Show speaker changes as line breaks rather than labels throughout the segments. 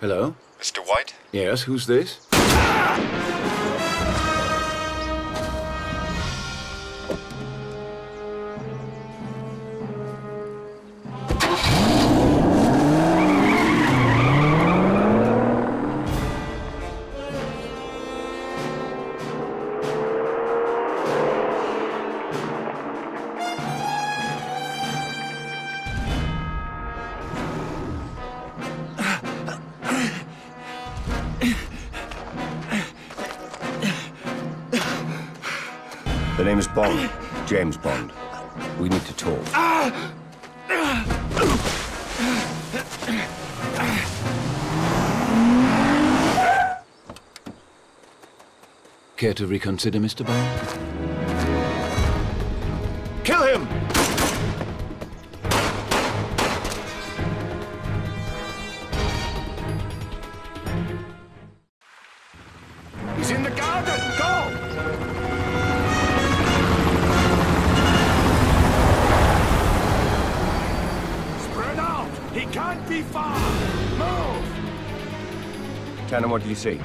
Hello?
Mr. White?
Yes, who's this?
The to
reconsider, Mr. Bond?
Kill him! He's in the garden! Go!
Spread out! He can't be far! Move!
Tanner, what did you see?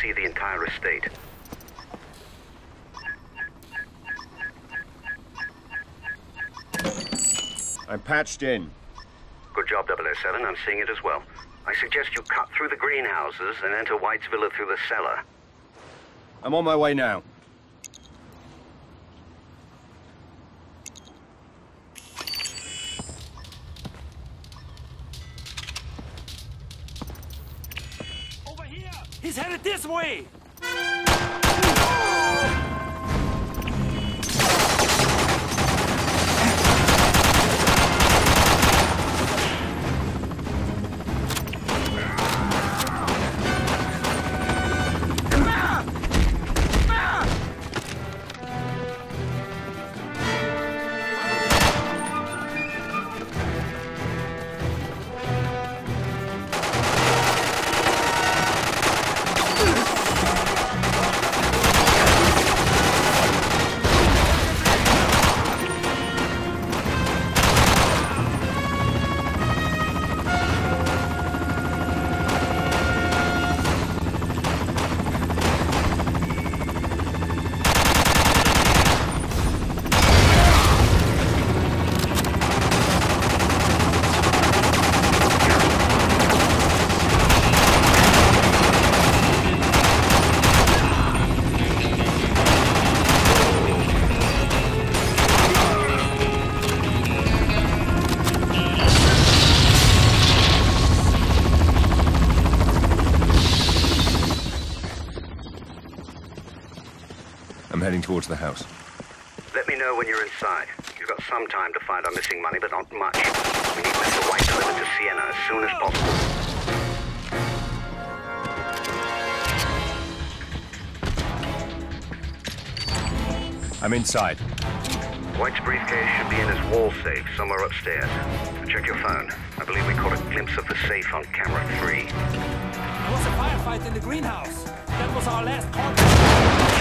See the entire estate.
I'm patched in.
Good job, 007. I'm seeing it as well. I suggest you cut through the greenhouses and enter White's Villa through the cellar.
I'm on my way now.
But not much. We need Mr. White delivered to Siena as soon as possible.
I'm inside.
White's briefcase should be in his wall safe somewhere upstairs. Check your phone. I believe we caught a glimpse of the safe on camera three.
There was a firefight in the greenhouse. That was our last contact.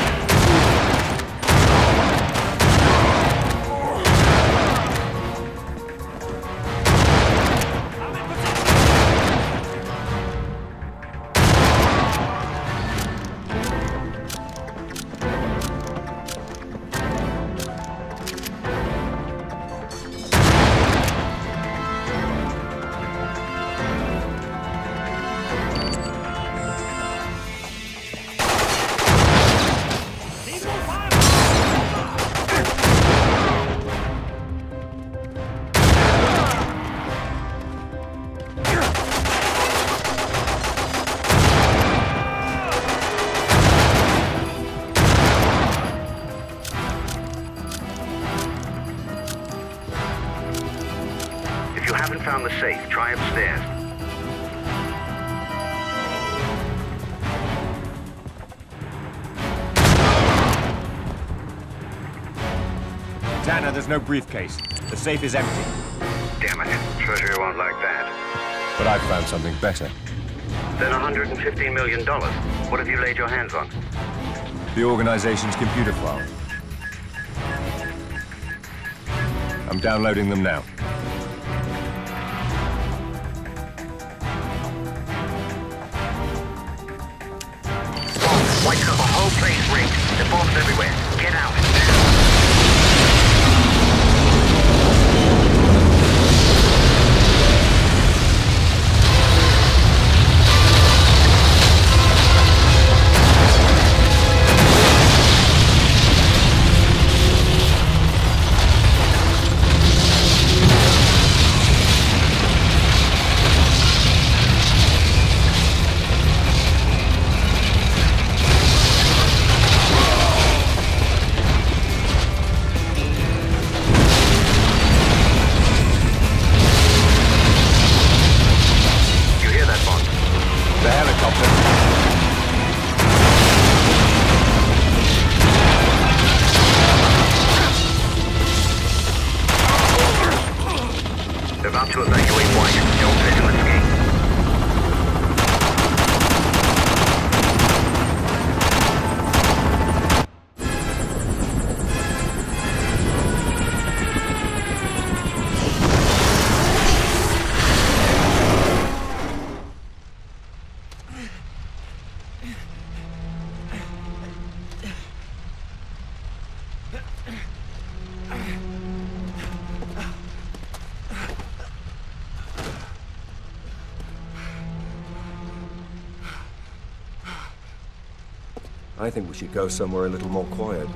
There's no briefcase. The safe is empty.
Damn it. Treasury won't like that.
But I've found something better.
Then $115 million. What have you laid your hands on?
The organization's computer file. I'm downloading them now. Go somewhere a little more quiet.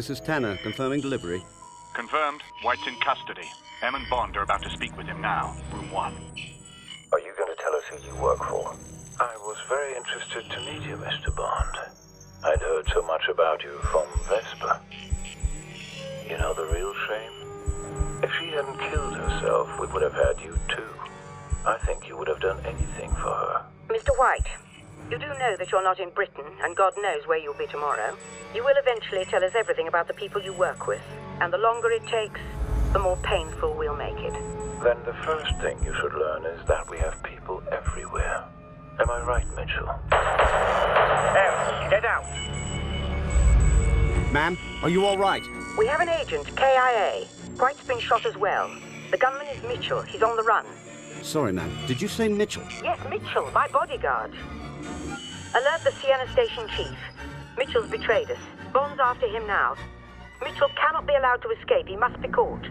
This is Tanner, confirming delivery.
Confirmed. White's in custody. M and Bond are about to speak with him now. Room one.
Are you going to tell us who you work for? I was very interested to meet you, Mr. Bond. I'd heard so much about you from Vesper. You know the real shame? If she hadn't killed herself, we would have had you too. I think you would have done anything for her.
Mr. White, you do know that you're not in Britain, and God knows where you'll be tomorrow. You will eventually tell us everything about the people you work with, and the longer it takes, the more painful we'll make it.
Then the first thing you should learn is that we have people everywhere. Am I right, Mitchell?
M, get out.
Ma'am, are you all right?
We have an agent, KIA. White's been shot as well. The gunman is Mitchell. He's on the run.
Sorry, ma'am. Did you say Mitchell?
Yes, Mitchell, my bodyguard. Alert the Siena Station Chief. Mitchell's betrayed us. Bond's after him now. Mitchell cannot be allowed to escape. He must be caught.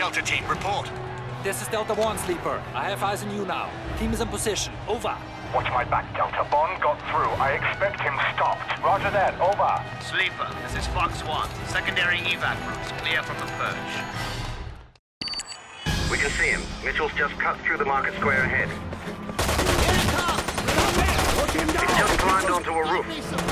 Delta team, report.
This is Delta One, Sleeper. I have eyes on you now. Team is in position. Over.
Watch my back, Delta. Bond got through. I expect him stopped. Roger that. Over.
Sleeper, this is Fox 1. Secondary evac routes clear from the purge.
We can see him. Mitchell's just cut through the market square ahead.
Put him
He's
down.
just climbed onto a roof.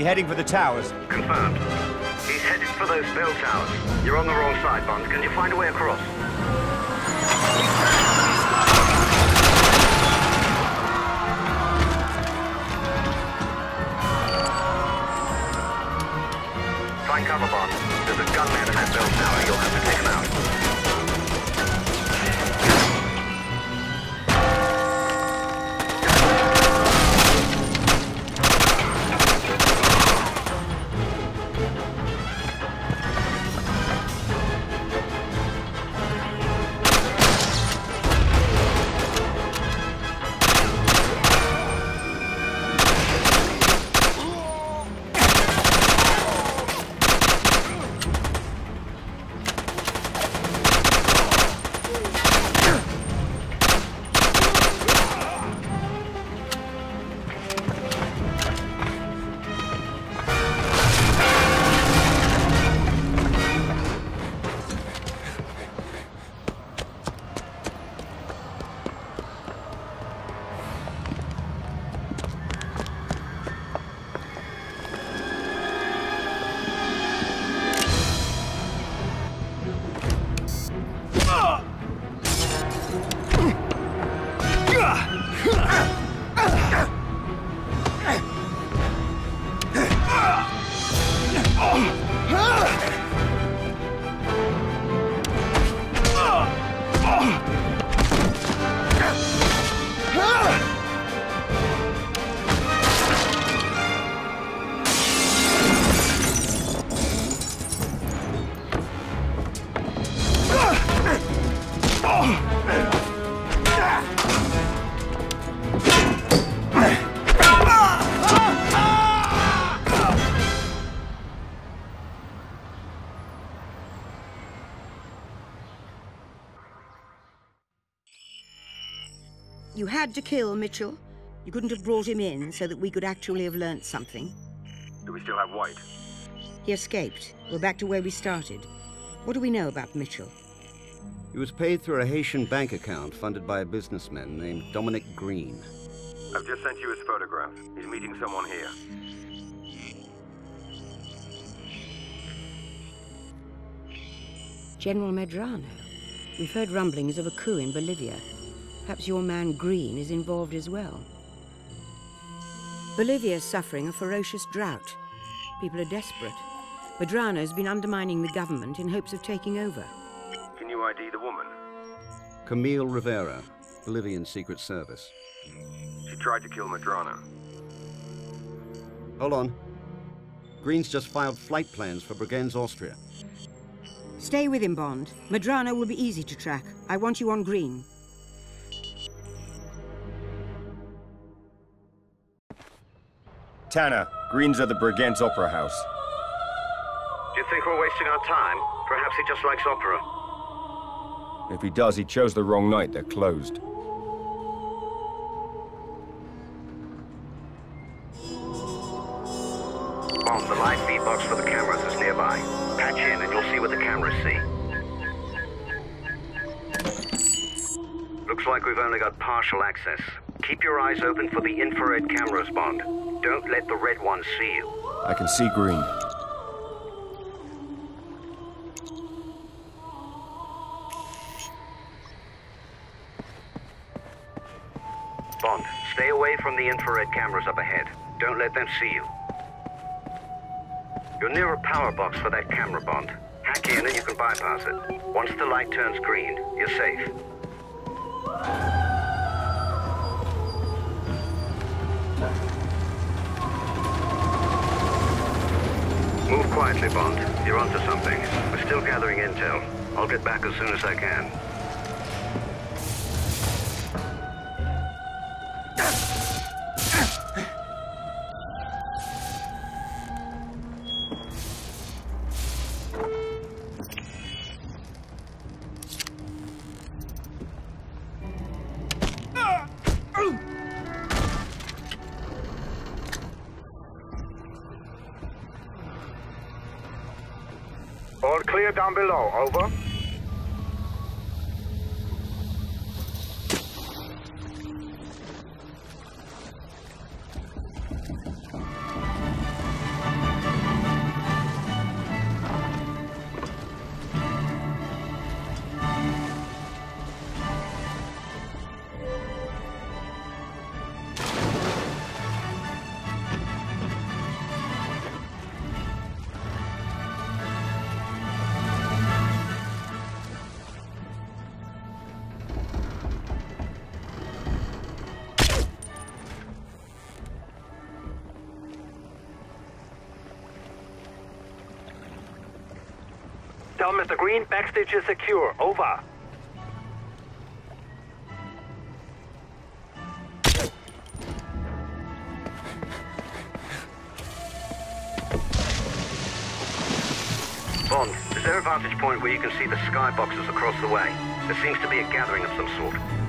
He
heading for the towers?
Confirmed. He's headed for those bell towers. You're on the wrong side, Bond. Can you find a way across?
Had to kill Mitchell. You couldn't have brought him in so that we could actually have learnt something.
Do we still have White?
He escaped. We're back to where we started. What do we know about Mitchell?
He was paid through a Haitian bank account funded by a businessman named Dominic Green.
I've just sent you his photograph. He's meeting someone here.
General Medrano. We've heard rumblings of a coup in Bolivia. Perhaps your man Green is involved as well. Bolivia is suffering a ferocious drought. People are desperate. Medrano's been undermining the government in hopes of taking over.
Can you ID the woman?
Camille Rivera, Bolivian Secret Service.
She tried to kill Medrano.
Hold on. Green's just filed flight plans for Bregenz, Austria.
Stay with him, Bond. Medrano will be easy to track. I want you on Green.
Tanner, Green's at the Bregenz Opera House.
Do you think we're wasting our time? Perhaps he just likes opera.
If he does, he chose the wrong night. They're closed.
Bond, the live feed box for the cameras is nearby. Patch in and you'll see what the cameras see. Looks like we've only got partial access. Keep your eyes open for the infrared cameras, Bond. Don't let the red ones see you.
I can see Green.
Bond, stay away from the infrared cameras up ahead. Don't let them see you. You're near a power box for that camera, Bond. Hack in and you can bypass it. Once the light turns green, you're safe. Move quietly, Bond. You're onto something. We're still gathering intel. I'll get back as soon as I can.
Down below, over.
Mr. Green backstage is secure. Over.
Bond, is there a vantage point where you can see the skyboxes across the way? There seems to be a gathering of some sort.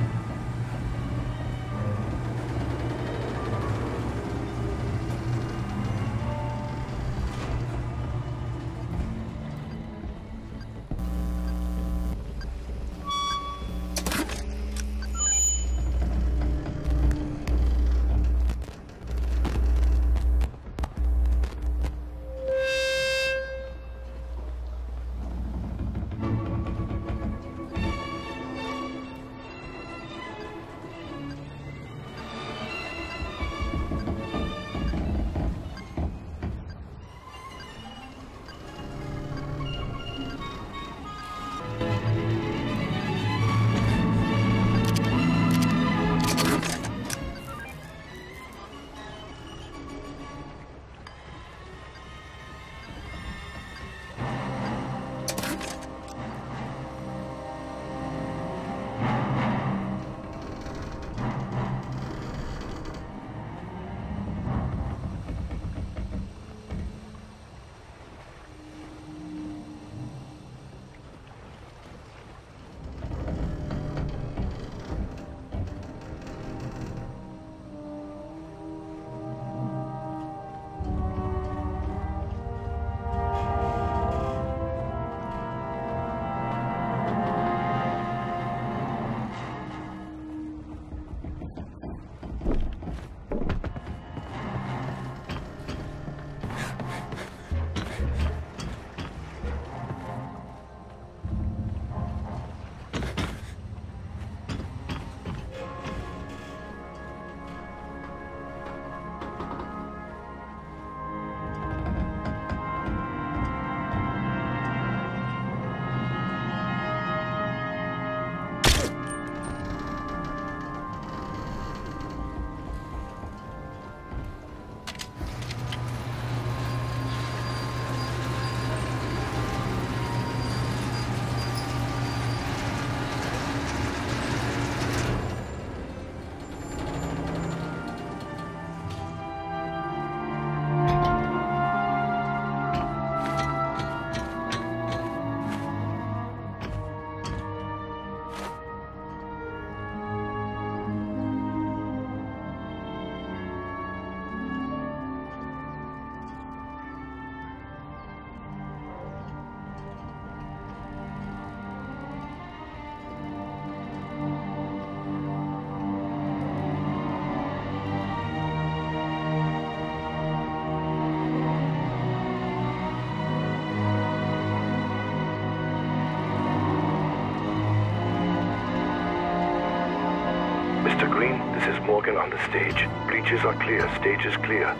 Stage. Breaches are clear, stage is clear.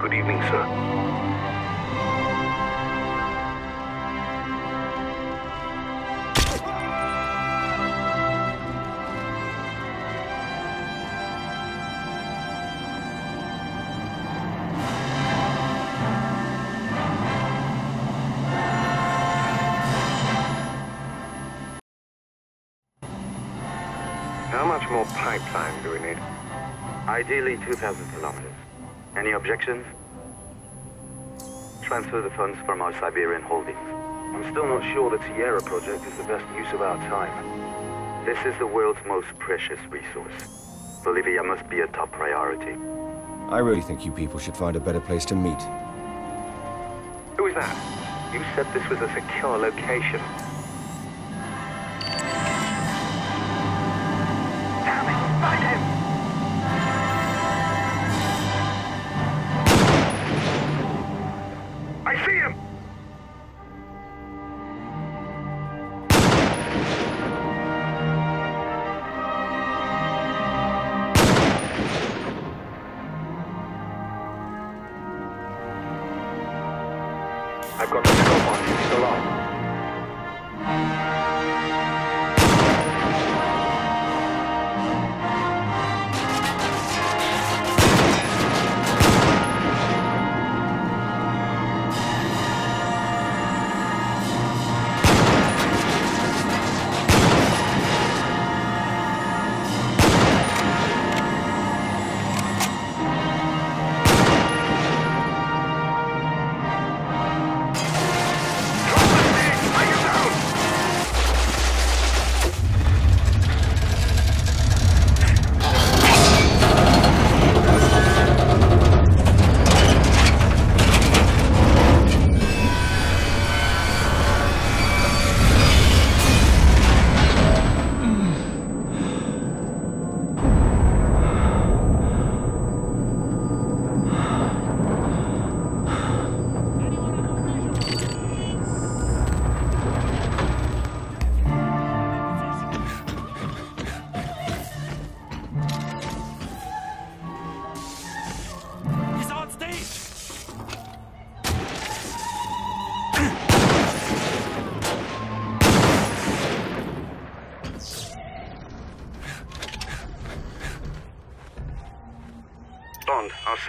Good evening, sir.
Ideally 2,000 kilometers. Any objections? Transfer the funds from our Siberian holdings. I'm still not sure the Tierra project is the best use of our time. This is the world's most precious resource. Bolivia must be a top priority.
I really think you people should find a better place to meet.
Who is that?
You said this was a secure location.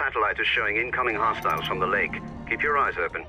Satellite is showing incoming hostiles from the lake. Keep your eyes open.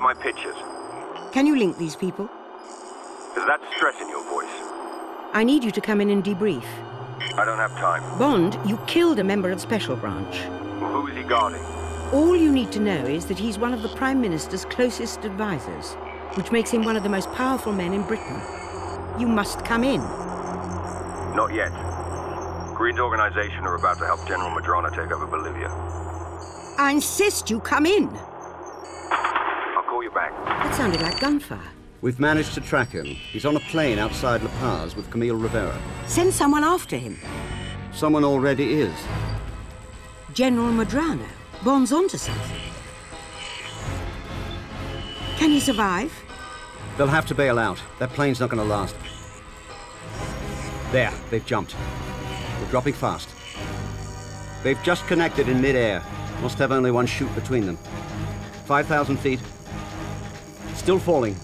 My pictures?
Can you link these people?
Is that stress in your voice?
I need you to come in and debrief.
I don't have time.
Bond, you killed a member of Special Branch.
Who is he guarding?
All you need to know is that he's one of the Prime Minister's closest advisors, which makes him one of the most powerful men in Britain. You must come in.
Not yet. Greene's organization are about to help General Medrano take over Bolivia.
I insist you come in.
I'll call you back.
That sounded like gunfire.
We've managed to track him. He's on a plane outside La Paz with Camille Rivera.
Send someone after him.
Someone already is.
General Medrano. Bond's onto something. Can he survive?
They'll have to bail out. That plane's not going to last. There, they've jumped. They're dropping fast. They've just connected in midair. Must have only one chute between them. 5,000 feet. Still falling.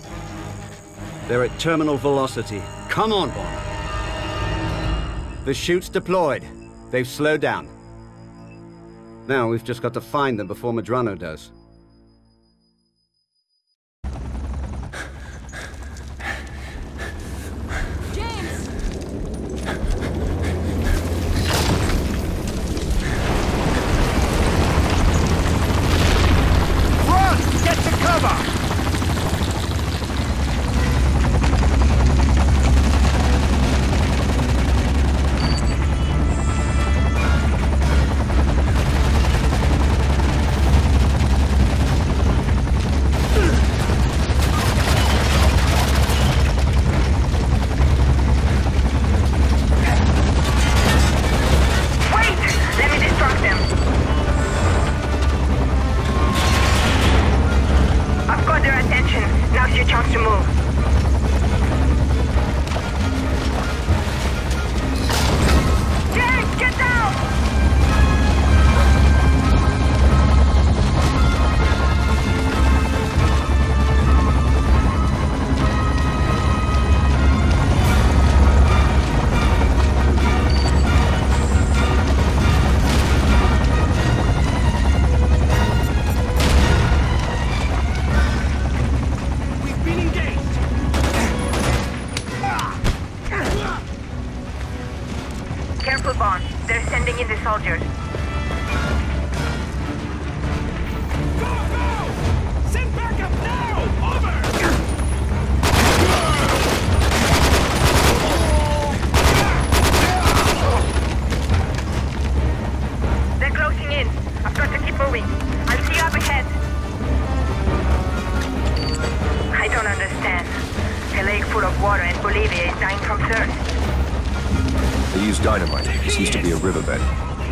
They're at terminal velocity. Come on, Bond. The chute's deployed. They've slowed down. Now we've just got to find them before Medrano does.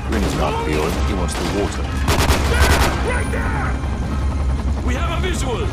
Greene's not the oil, he wants the water. There! Right there!
We have a visual!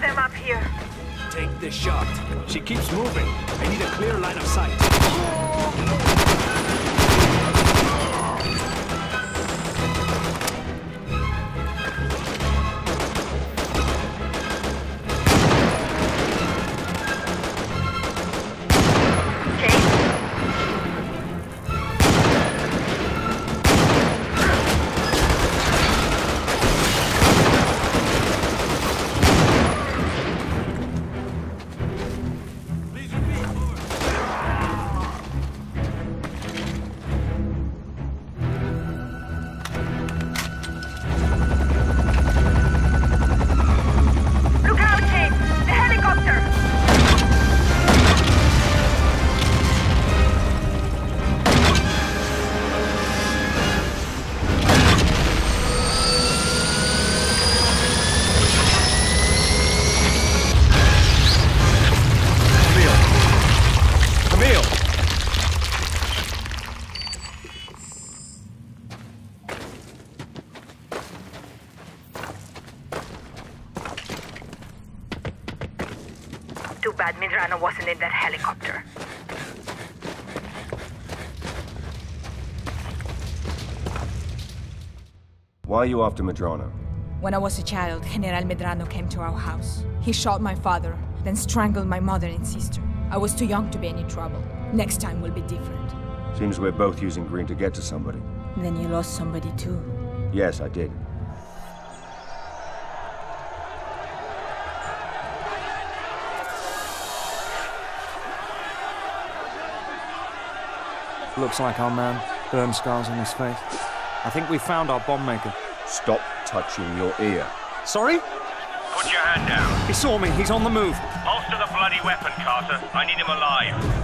them up here. Take the shot. She keeps moving. I need a clear line of sight.
Oh.
Why are you after Medrano?
When I was a child, General Medrano came to our house. He shot my father, then strangled my mother and sister. I was too young to be any trouble. Next time will be different.
Seems we're both using Greene to get to somebody.
Then you lost somebody too.
Yes, I did.
Looks like our man. Burn scars on his face. I think we found our bomb maker.
Stop touching your ear.
Sorry?
Put your hand down.
He saw me. He's on the move.
Holster the bloody weapon, Carter. I need him alive.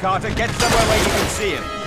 Carter, get somewhere where you can see him.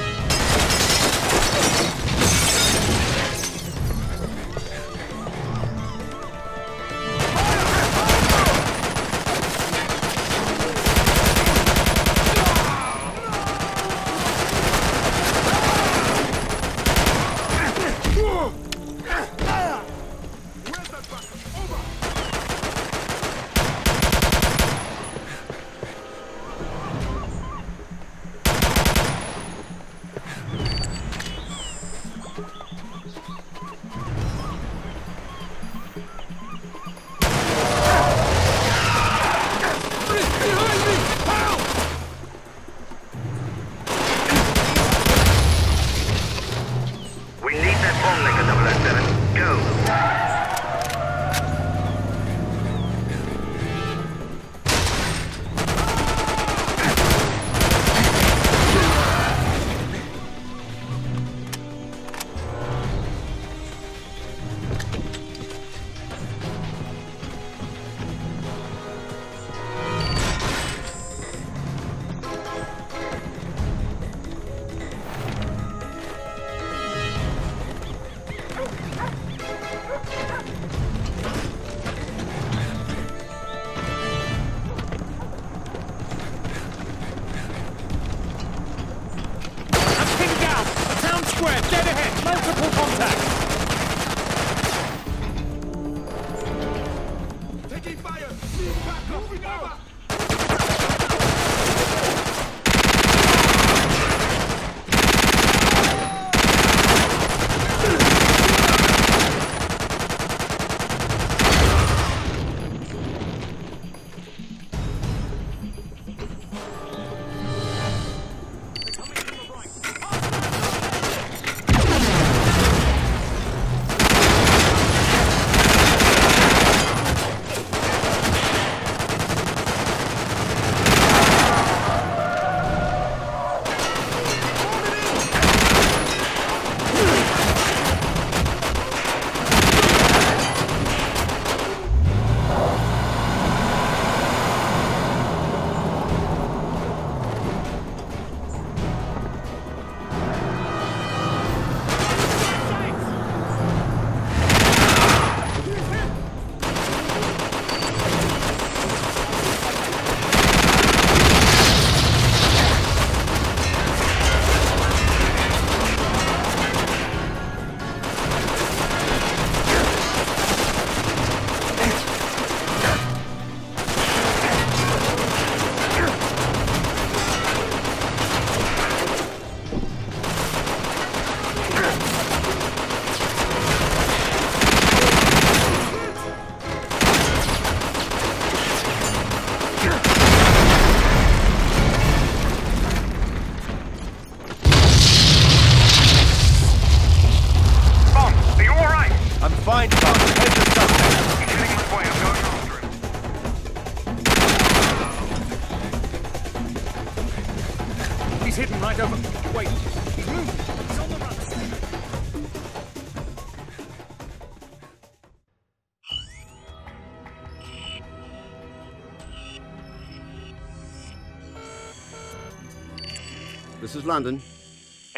This is London.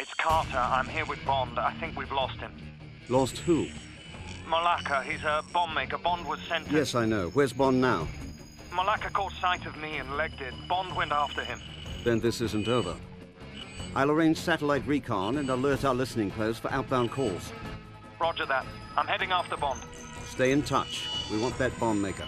It's Carter. I'm here with Bond. I think we've lost him.
Lost who?
Mollaka. he's a bomb maker. Bond was sent to...
Yes, I know. Where's Bond now?
Mollaka caught sight of me and legged it. Bond went after him.
Then this isn't over. I'll arrange satellite recon and alert our listening post for outbound calls.
Roger that. I'm heading after Bond.
Stay in touch. We want that bomb maker.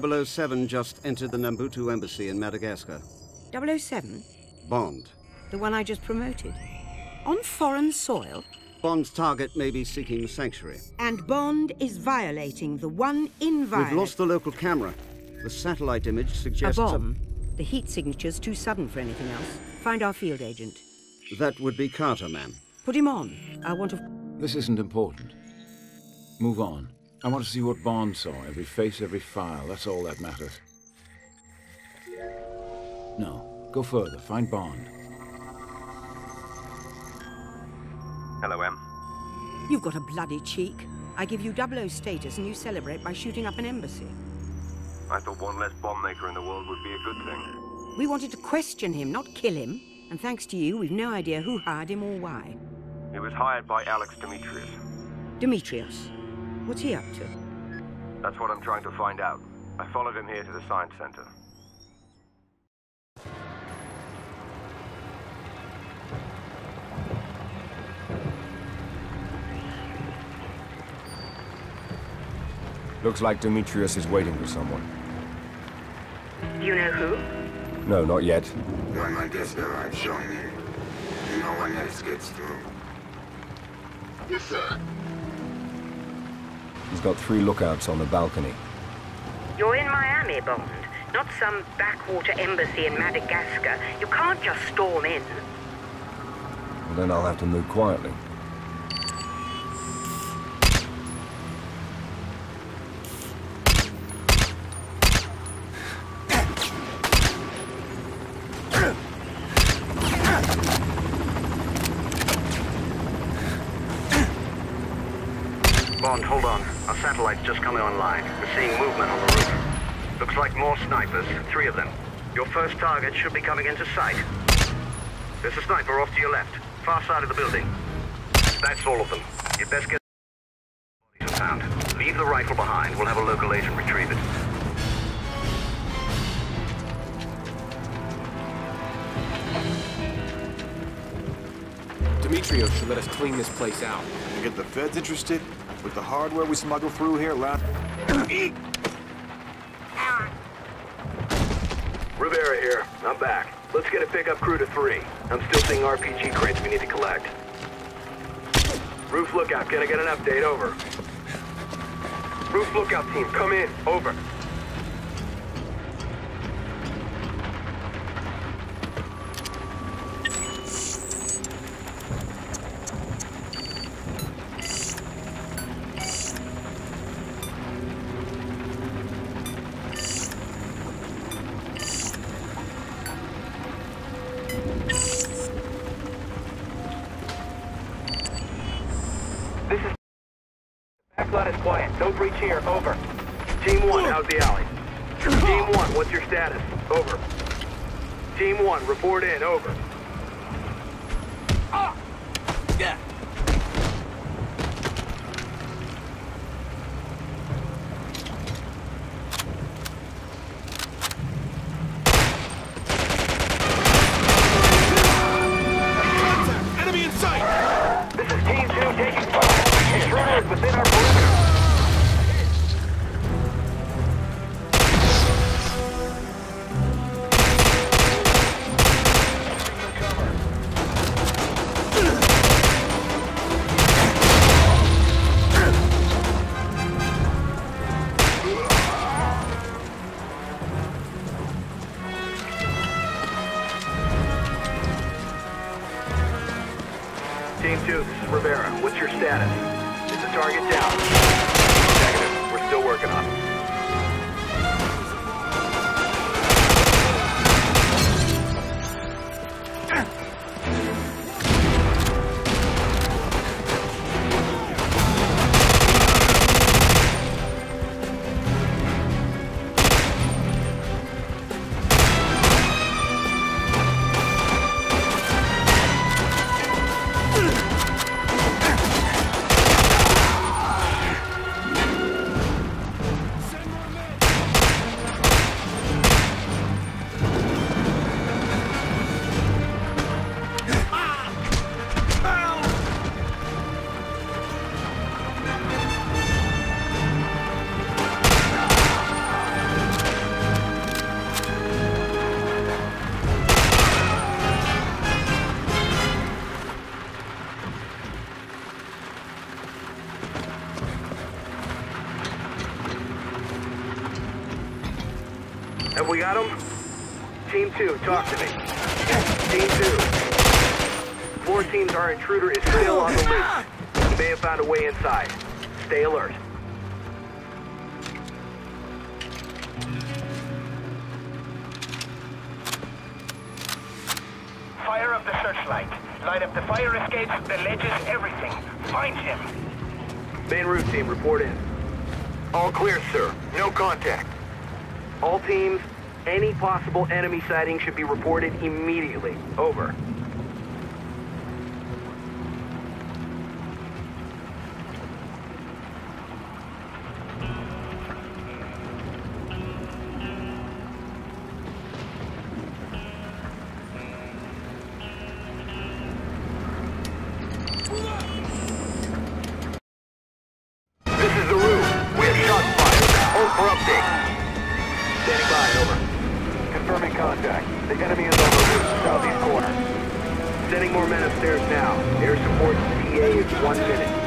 007
just entered the Nambutu embassy in Madagascar.
007?
Bond.
The one I just promoted. On foreign soil?
Bond's target may be seeking sanctuary.
And Bond is violating the one inviolate.
We've lost the local camera. The satellite image suggests...
A
suggests
bomb. The heat signature's too sudden for anything else. Find our field agent.
That would be Carter, ma'am.
Put him on. I want to...
This isn't important. Move on. I want to see what Bond saw. Every face, every file. That's all that matters. No. Go further. Find Bond.
Hello, M.
You've got a bloody cheek. I give you double O status and you celebrate by shooting up an embassy.
I thought one less bomb maker in the world would be a good thing.
We wanted to question him, not kill him. And thanks to you, we've no idea who hired him or why.
He was hired by Alex Dimitrios.
Dimitrios. What's he up to?
That's what I'm trying to find out. I followed him here to the science center.
Looks like Dimitrios is waiting for someone.
Do you know who?
No, not yet.
When I guess the right showing you. You know when else gets through. Yes, sir.
He's got three lookouts on the balcony.
You're in Miami, Bond, not some backwater embassy in Madagascar. You can't just storm in.
Well, then I'll have to move quietly.
Bond, hold on. Our satellite's just coming online. We're seeing movement on the roof. Looks like more snipers, three of them. Your first target should be coming into sight. There's a sniper off to your left, far side of the building. That's all of them. You'd best get bodies are found. Leave the rifle behind. We'll have a local agent retrieve it.
Dimitrios should let us clean this place out.
You get the feds interested? With the hardware we smuggle through here, last...
Rivera here. I'm back. Let's get a pickup crew to three. I'm still seeing RPG crates we need to collect. Roof lookout, I get an update? Over. Roof lookout team, come in. Over. 2, talk to me. Team 2. Four teams, our intruder is still on the loose. He may have found a way inside. Stay alert. Possible enemy sighting should be reported immediately. Over. The enemy is the roof, southeast corner. Sending more men upstairs now. Air support PA is one minute.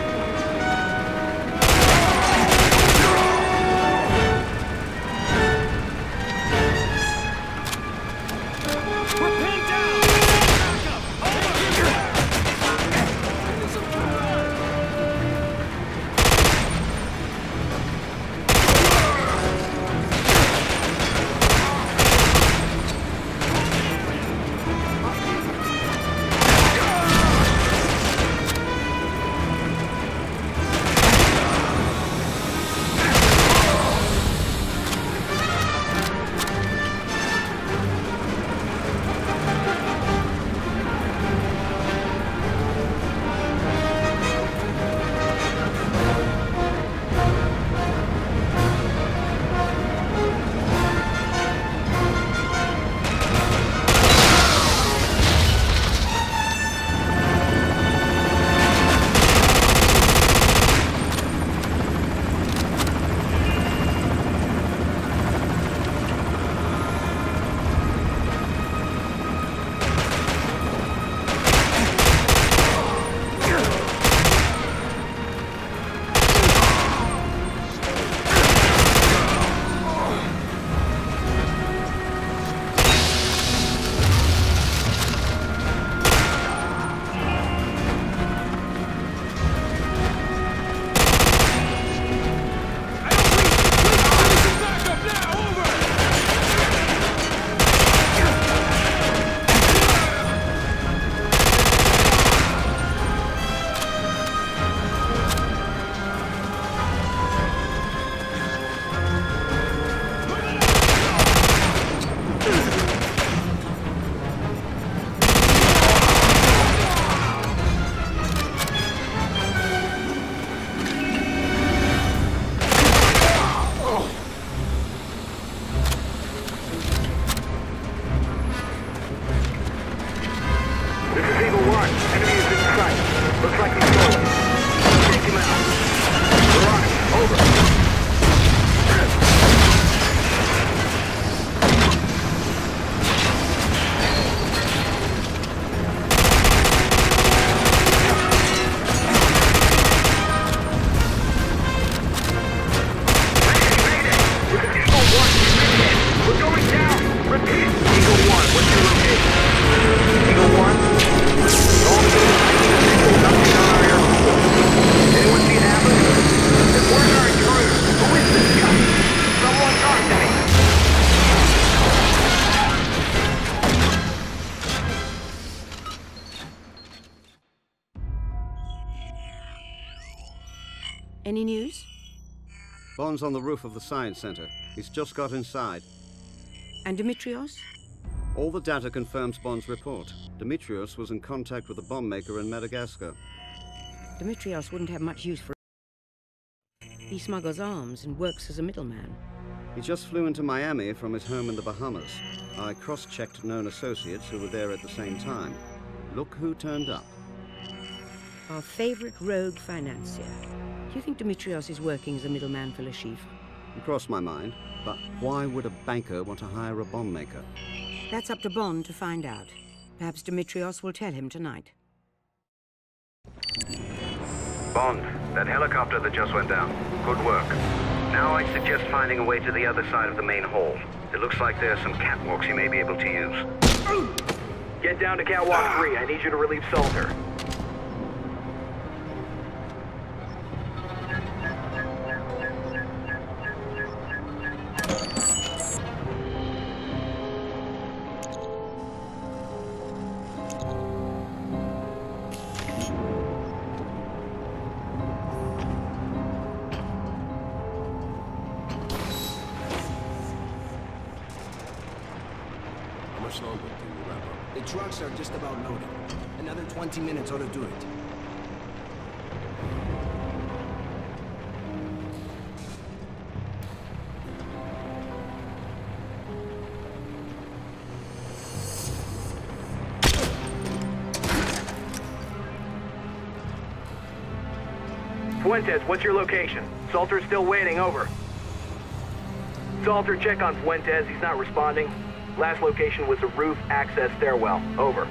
Bond's on the roof of the Science Center. He's just got inside.
And Dimitrios?
All the data confirms Bond's report. Dimitrios was in contact with a bomb maker in Madagascar.
Dimitrios wouldn't have much use for. He smuggles arms and works as a middleman.
He just flew into Miami from his home in the Bahamas. I cross-checked known associates who were there at the same time. Look who turned up.
Our favorite rogue financier. Do you think Dimitrios is working as a middleman for Le Chiffre?
It crossed my mind, but why would a banker want to hire a bomb maker?
That's up to Bond to find out. Perhaps Dimitrios will tell him tonight.
Bond, that helicopter that just went down. Good work. Now I suggest finding a way to the other side of the main hall. It looks like there are some catwalks you may be able to use.
Get down to catwalk 3. I need you to relieve Salter. Fuentes, what's your location? Salter's still waiting, over. Salter, check on Fuentes. He's not responding. Last location was a roof access stairwell. Over.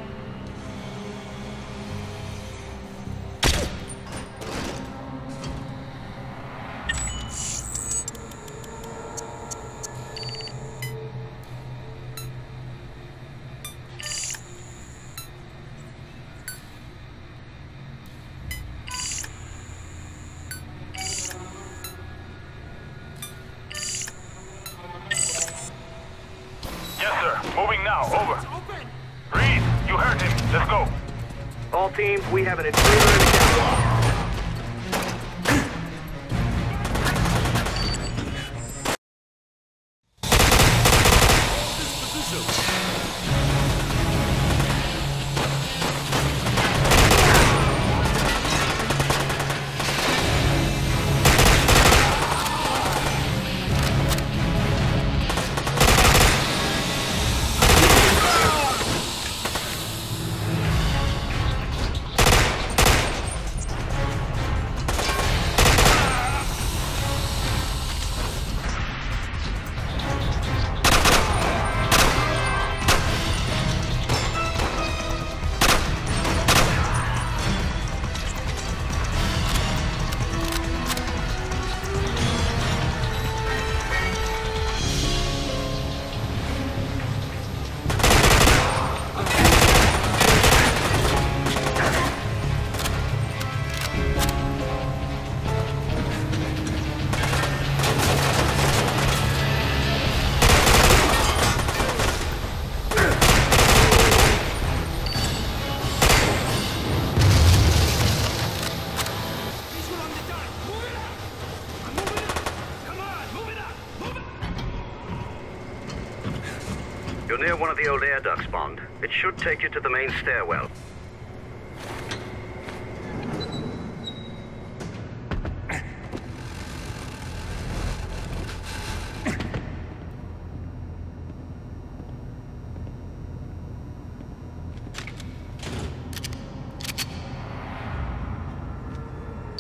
where one of the old air ducts Bond. It should take you to the main stairwell.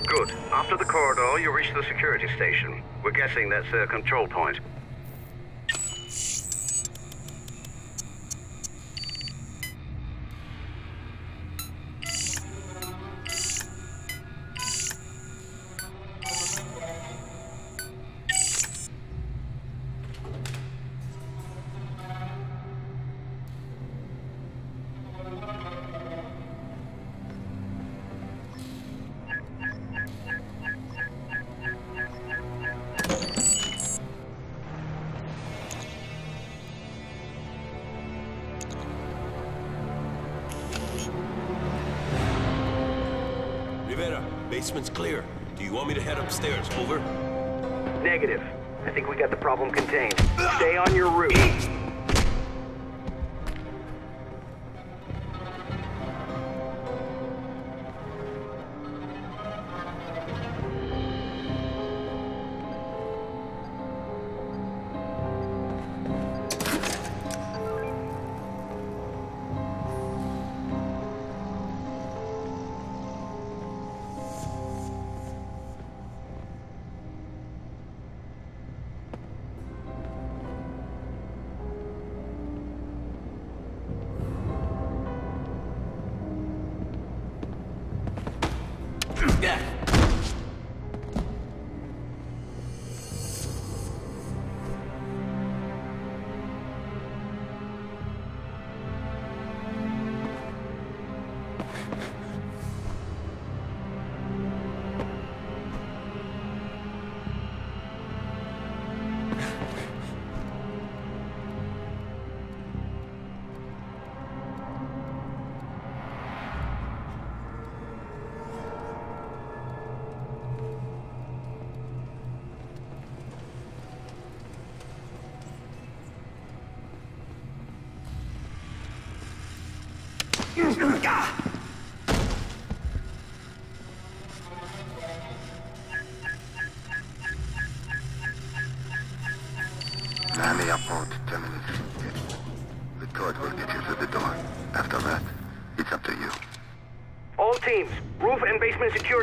Good.
After the corridor, you reach the security station. We're guessing that's their control point.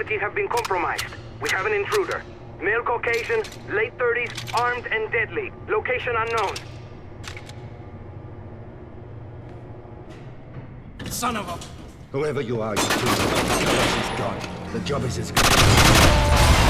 facilities have been compromised. We have an intruder. Male Caucasian, late 30s, armed and deadly. Location unknown.
Son of a...
Whoever you are, you two, the job is as
good.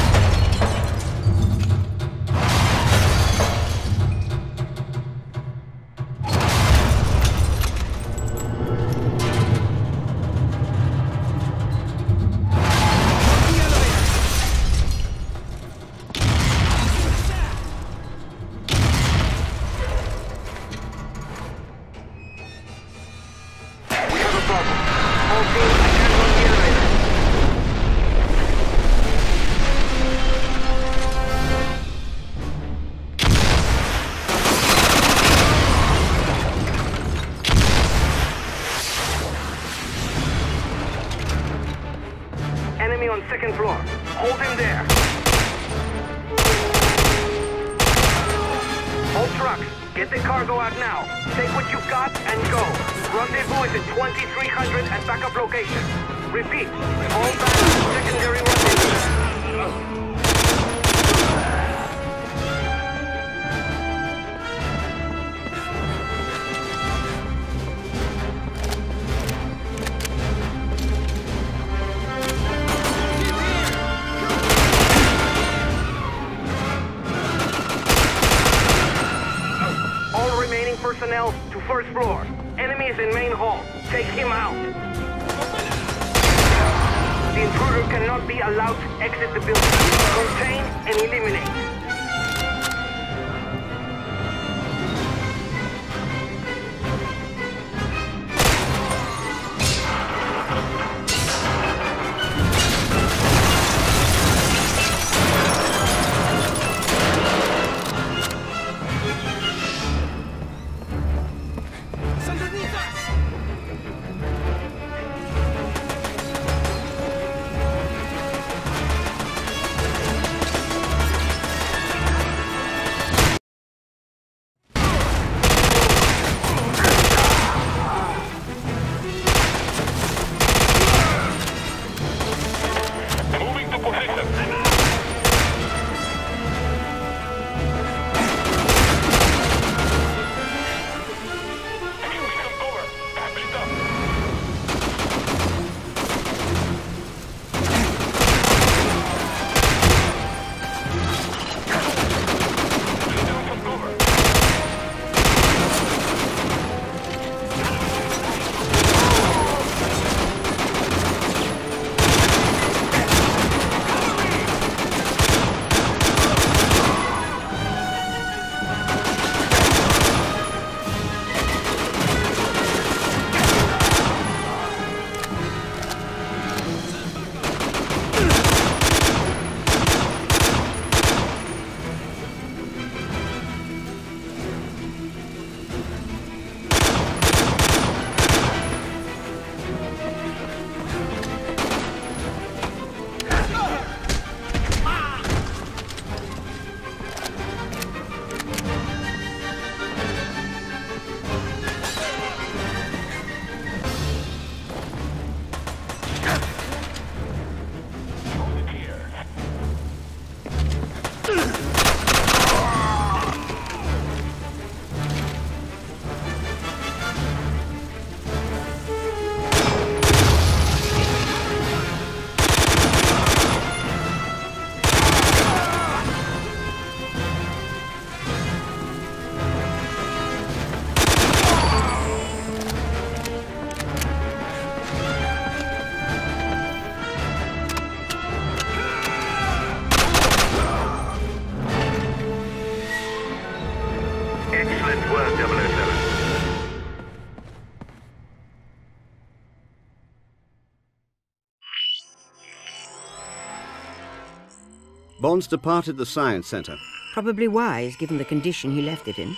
Bond's departed the Science Center.
Probably wise, given the condition he left it in.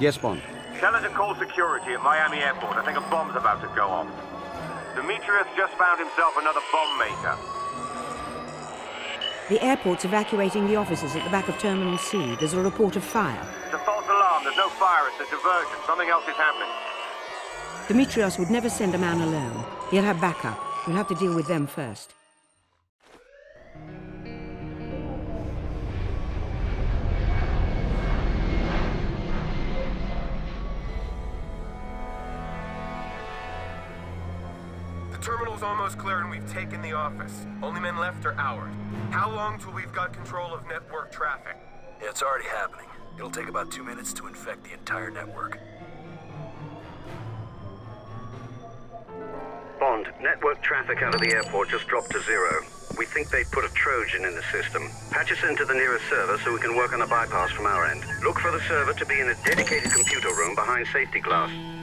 Yes, Bond.
Tell her to call security at Miami Airport. I think a bomb's about to go off. Dimitrios just found himself another bomb maker.
The airport's evacuating the offices at the back of Terminal C. There's a report of fire.
It's a false alarm. There's no fire. It's a diversion. Something else is happening.
Dimitrios would never send a man alone. He'll have backup. We'll have to deal with them first.
Terminal's almost clear and we've taken the office. Only men left are ours. How long till we've got control of network traffic?
Yeah, it's already happening. It'll take about two minutes to infect the entire network.
Bond, network traffic out of the airport just dropped to zero. We think they've put a Trojan in the system. Patch us into the nearest server so we can work on a bypass from our end. Look for the server to be in a dedicated computer room behind safety glass.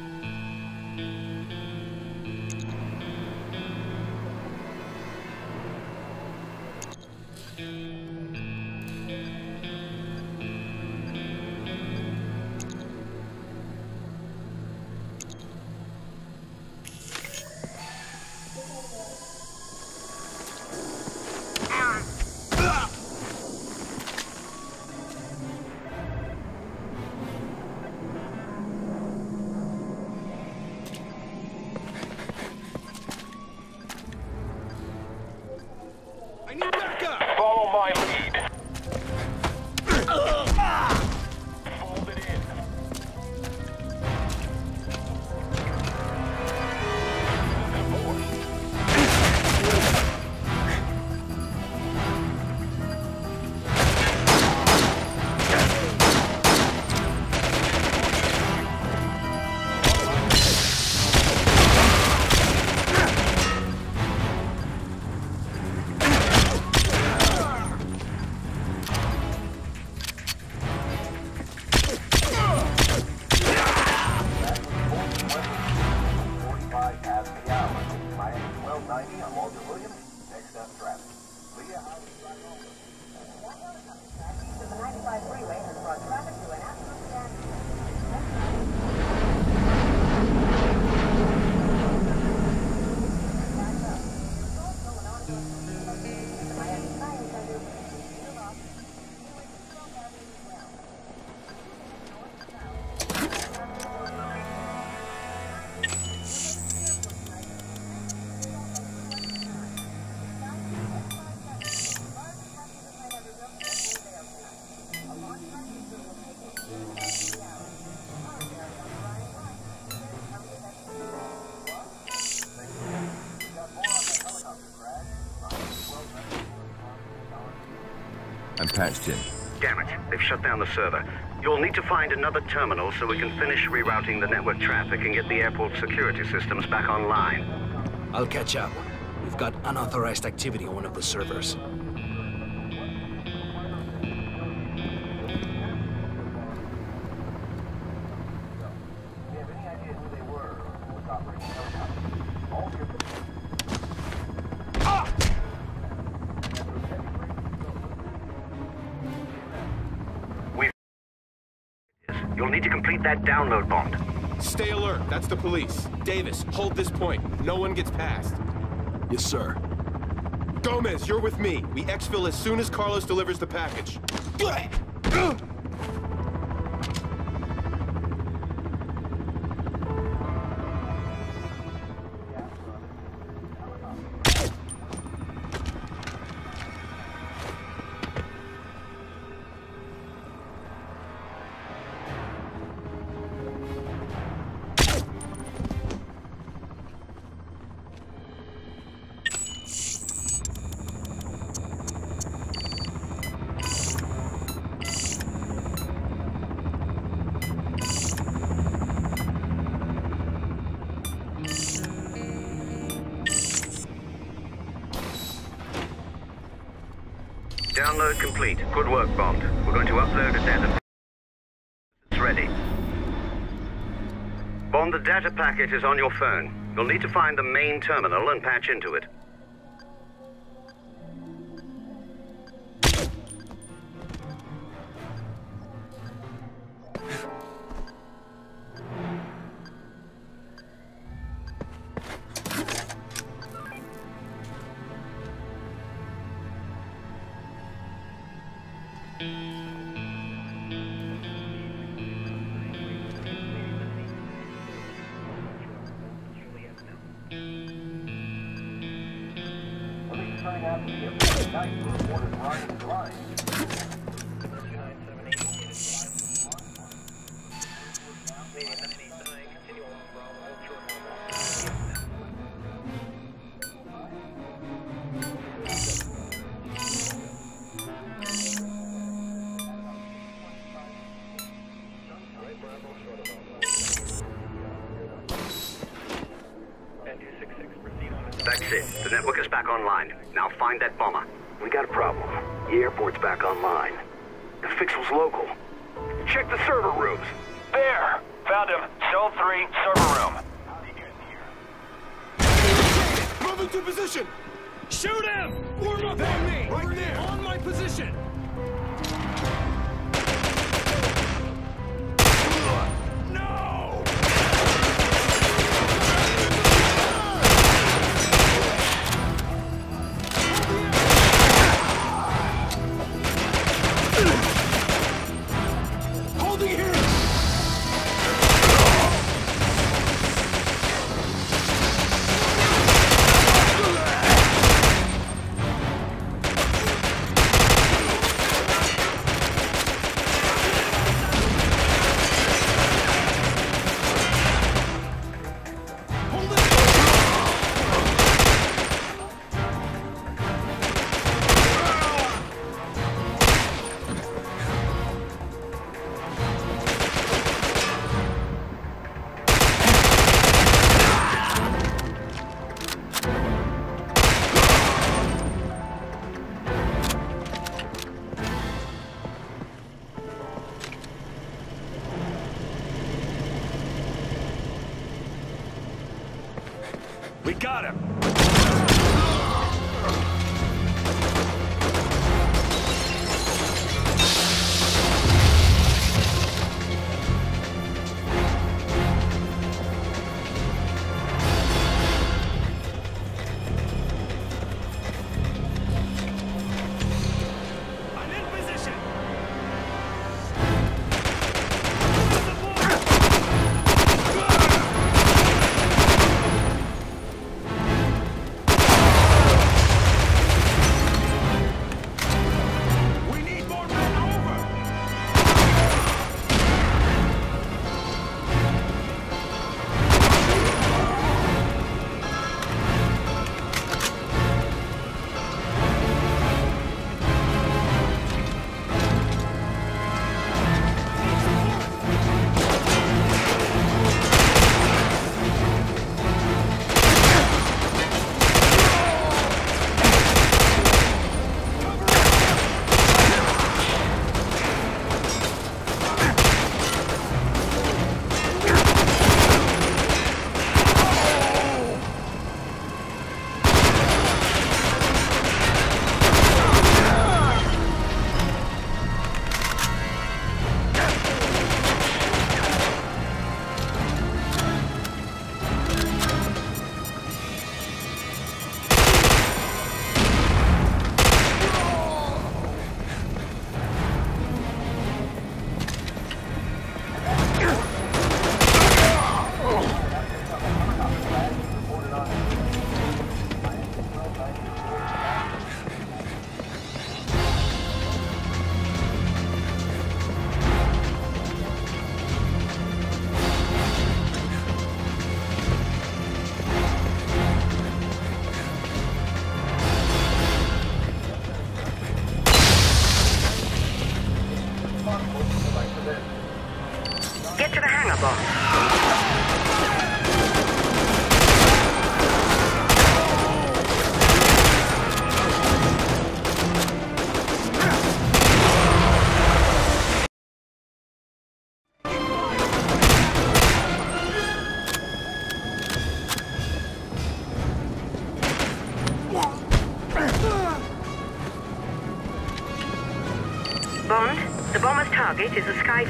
Patched in.
Damn it, they've shut down the server. You'll need to find another terminal so we can finish rerouting the network traffic and get the airport security systems back online.
I'll catch up. We've got unauthorized activity on one of the servers.
That's the police. Davis, hold this point. No one gets past.
Yes, sir.
Gomez, you're with me. We exfil as soon as Carlos delivers the package.
Packet is on your phone. You'll need to find the main terminal and patch into it.
Airport's back online. The fix was local. Check the server rooms.
There! Found him. Zone 3, server room.
Moving to position! Shoot him! Warm up on me! Right there! On my position!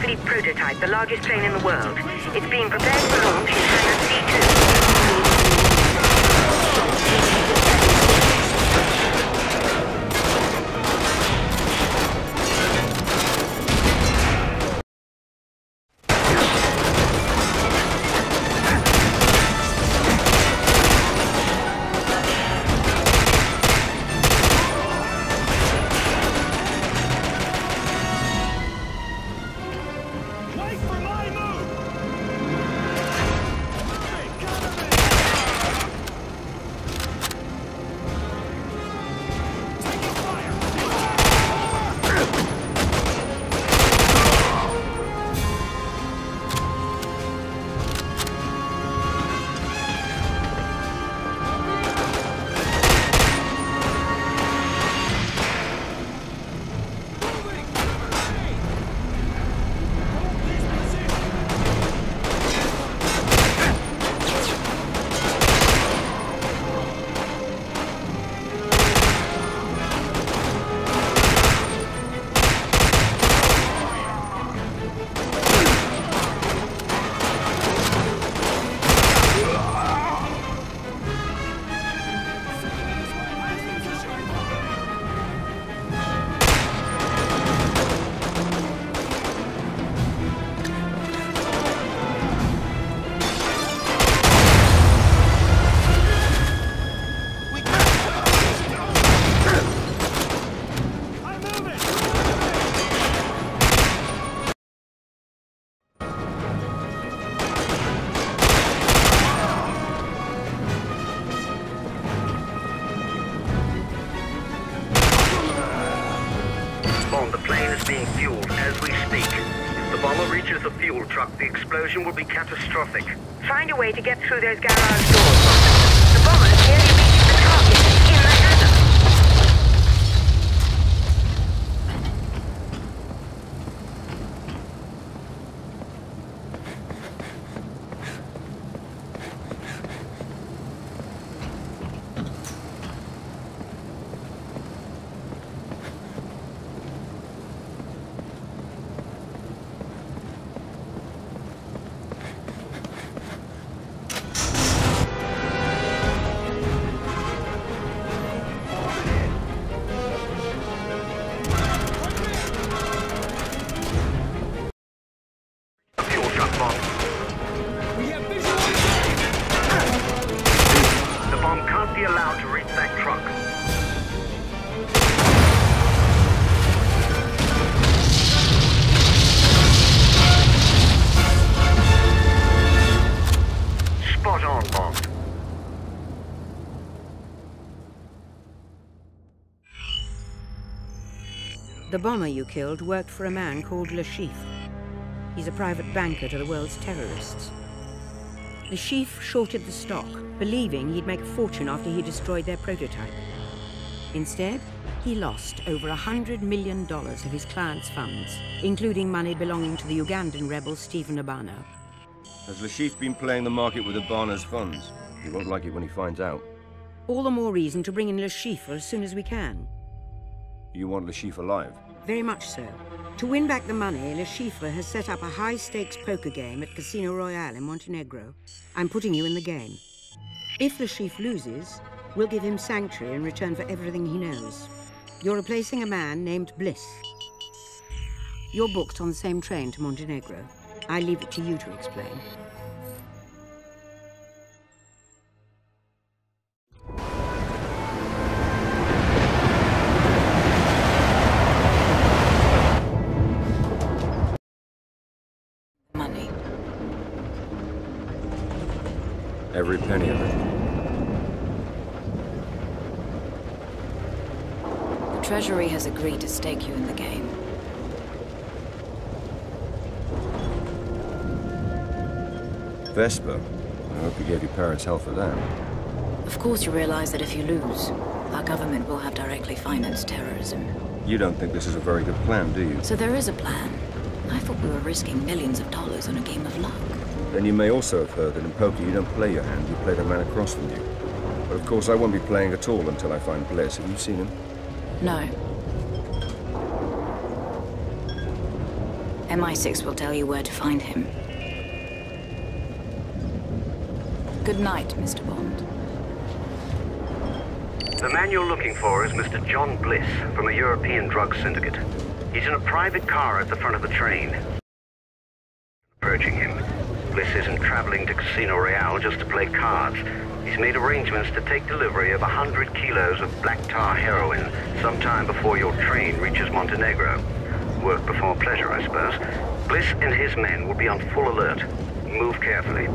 Fleet prototype, the largest plane in the world. It's being prepared
catastrophic.
Find a way to get through those garage bomber
you killed worked for a man called Le Chiffre. He's a private banker to the world's terrorists. Chiffre shorted the stock, believing he'd make a fortune after he destroyed their prototype. Instead, he lost over a hundred million dollars of his client's funds, including money belonging to the Ugandan rebel Steven Obanno.
Has Le Chiffre been playing the market with Obanno's funds? He won't like it when he finds out.
All the more reason to bring in Chiffre as soon as we can.
You want Le Chiffre alive?
Very much so. To win back the money, Le Chiffre has set up a high-stakes poker game at Casino Royale in Montenegro. I'm putting you in the game. If Le Chiffre loses, we'll give him sanctuary in return for everything he knows. You're replacing a man named Bliss. You're booked on the same train to Montenegro. I leave it to you to explain.
Every penny of it.
The Treasury has agreed to stake you in the game.
Vesper. I hope you gave your parents hell for that.
Of course you realize that if you lose, our government will have directly financed terrorism.
You don't think this is a very good plan, do you?
So there is a plan. I thought we were risking millions of dollars on a game of luck.
Then you may also have heard that in poker you don't play your hand, you play the man across from you. But of course I won't be playing at all until I find Bliss. Have you seen him?
No. MI6 will tell you where to find him. Good night, Mr. Bond.
The man you're looking for is Mr. John Bliss from a European drug syndicate. He's in a private car at the front of the train. Approaching him. Bliss isn't traveling to Casino Royale just to play cards. He's made arrangements to take delivery of 100 kilos of black tar heroin sometime before your train reaches Montenegro. Work before pleasure, I suppose. Bliss and his men will be on full alert. Move carefully.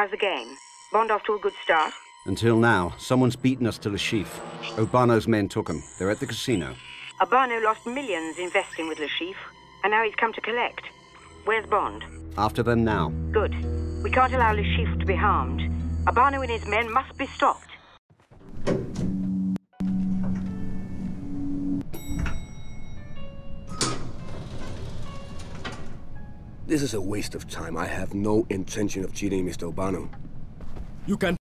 How's the game? Bond off to a good start?
Until now, someone's beaten us to Lashif. Obanno's men took him. They're at the casino.
Obanno lost millions investing with Chiffre, and now he's come to collect. Where's Bond?
After them now.
Good. We can't allow Chiffre to be harmed. Obanno and his men must be stopped.
This is a waste of time. I have no intention of cheating Mr. Obanno.
You can...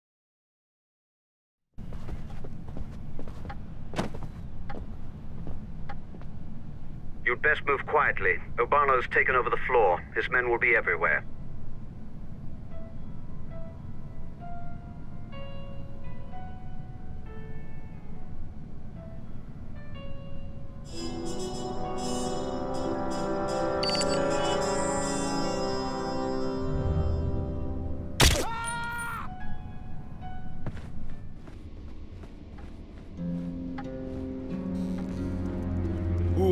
You'd best move quietly. Obanno's taken over the floor. His men will be everywhere.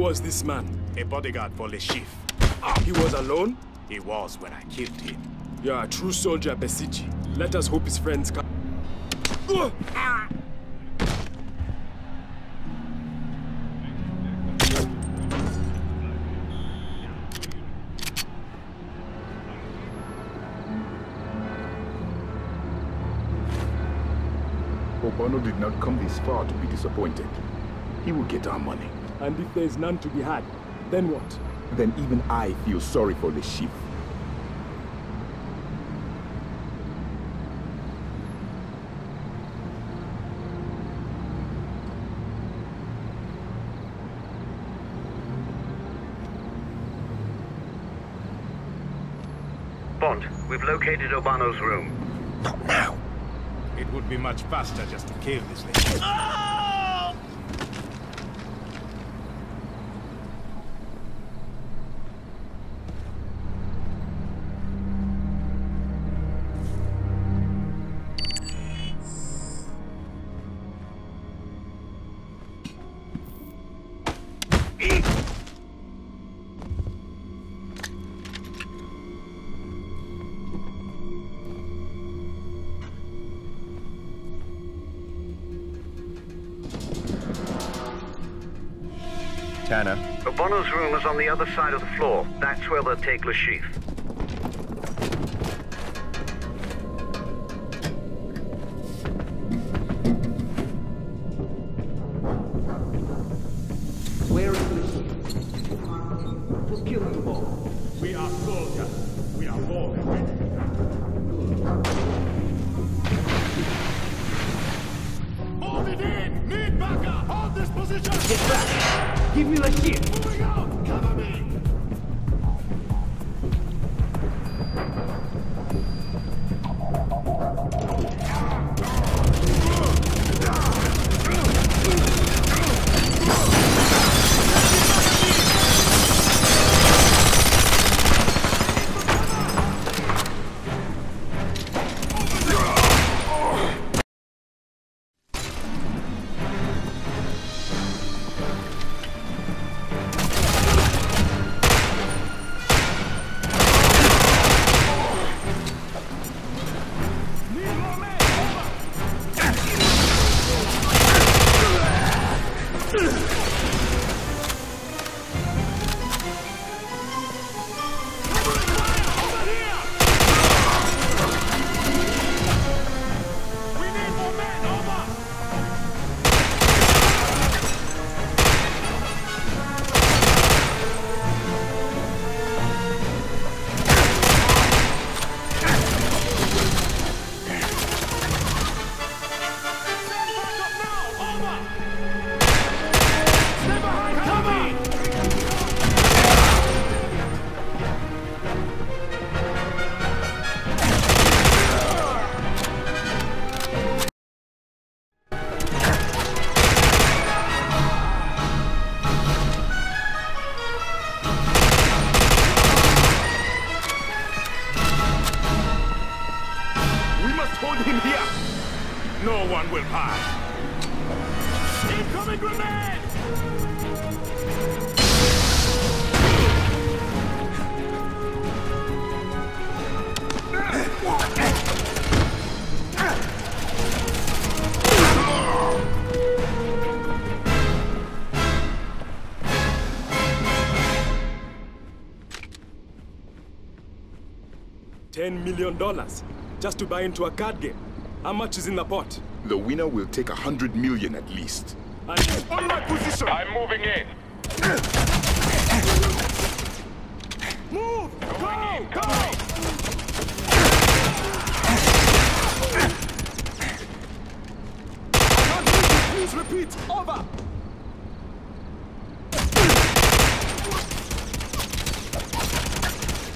Was this man?
A bodyguard for Le Chiffre.
Ah, he was alone?
He was when I killed him.
You're a true soldier, Besici. Let us hope his friends come.
Obanno did not come this far to be disappointed. He will get our money.
And if there's none to be had, then what?
Then even I feel sorry for the chief.
Bond, we've located Obanno's room.
Not now. It would be much faster just to kill this lady. Ah!
Tanner.
Obanno's room is on the other side of the floor. That's where they'll take Le
million dollars just to buy into a card game. How much is in the pot?
The winner will take a hundred million at least.
And
On my position! I'm moving in.
move!
Go! Go!
Please repeat. Over.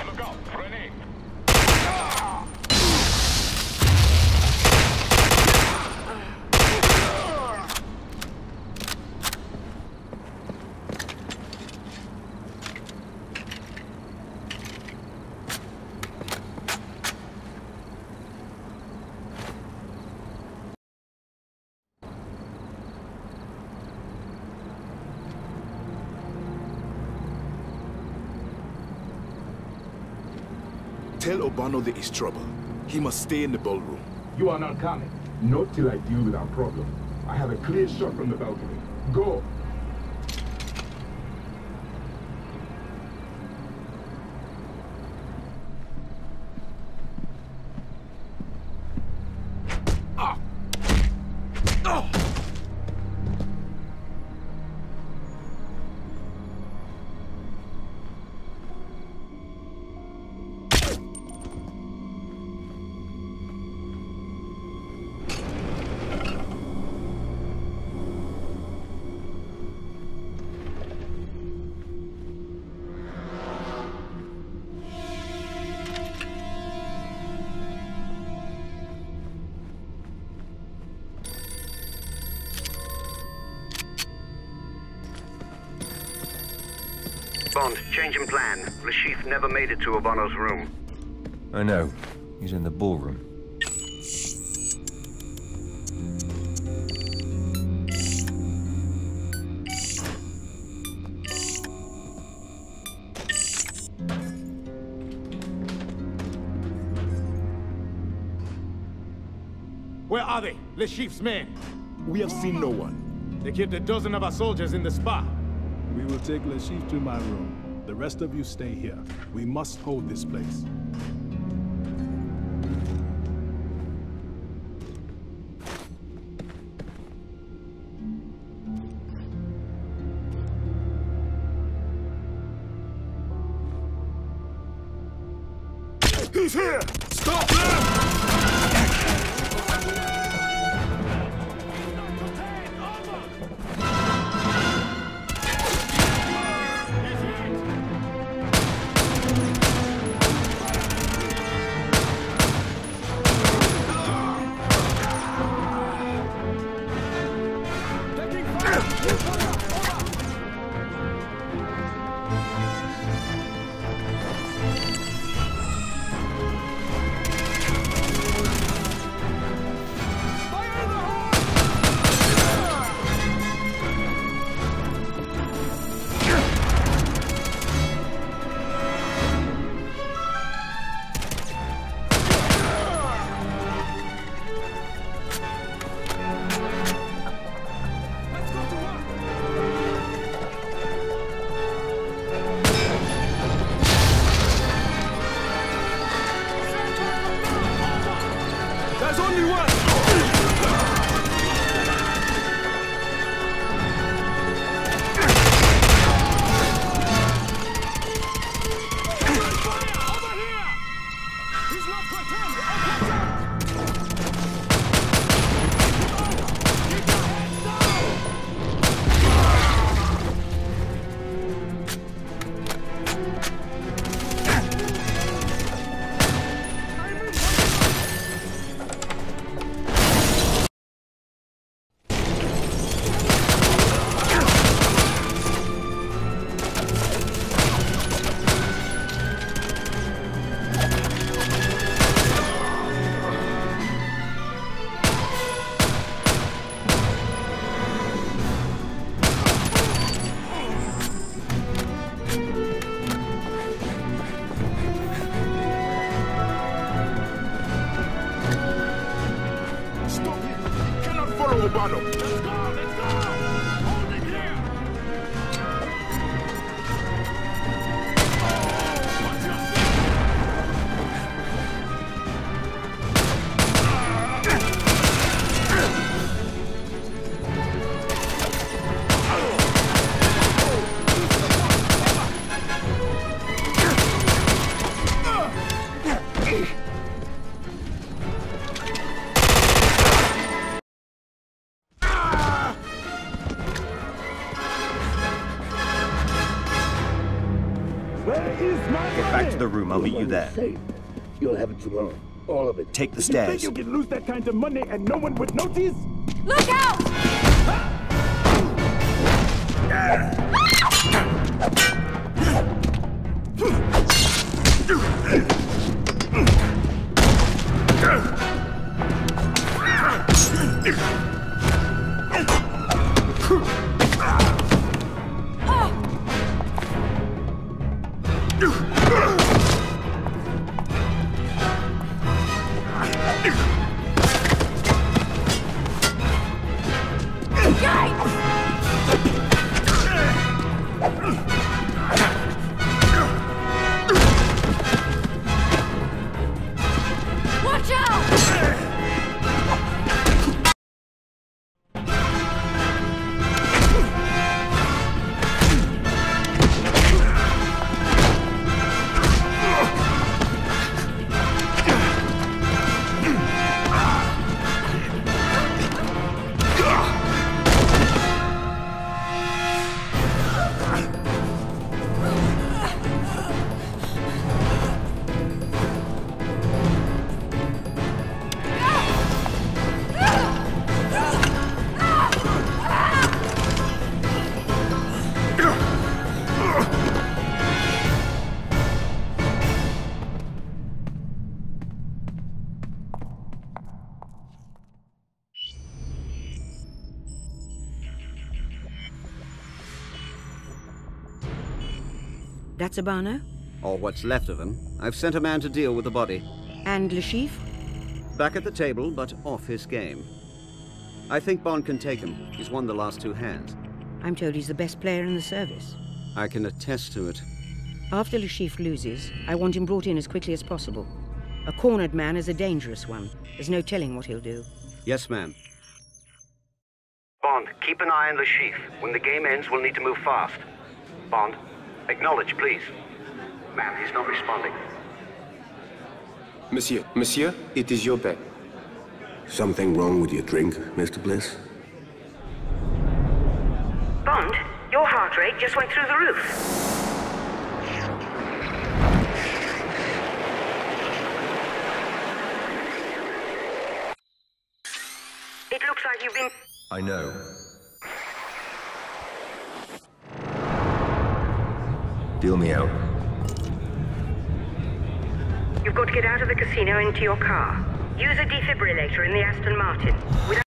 Look out, grenade.
Obanno there is trouble. He must stay in the ballroom.
You are not coming. Not till I deal with our problem. I have a clear shot from the balcony. Go.
Change in plan. Le never made it to Obanno's room.
I know. He's in the ballroom.
Where are they? Le Chiffre's men.
We have seen no one.
They kept a dozen of our soldiers in the spa.
We will take Le Chiffre to my room. The rest of you stay here. We must hold this place.
Back to the room. I'll meet you there.
You'll have it tomorrow. All of it.
Take the
You
stairs.
think you can lose that kind of money and no one would notice?
Look out!
That's Obanno?
Or what's left of him. I've sent a man to deal with the body.
And Le Chiffre?
Back at the table, but off his game. I think Bond can take him. He's won the last two hands.
I'm told he's the best player in the service.
I can attest to it.
After Le Chiffre loses, I want him brought in as quickly as possible. A cornered man is a dangerous one. There's no telling what he'll do.
Yes, ma'am.
Bond, keep an eye on the Chief. When the game ends, we'll need to move fast. Bond, acknowledge, please. Ma'am, he's not responding.
Monsieur, monsieur, it is your bet.
Something wrong with your drink, Mr. Bliss?
Bond, your heart rate just went through the roof. It looks like you've been...
I know. Deal me out.
You've got to get out of the casino into your car. Use a defibrillator in the Aston Martin. Without...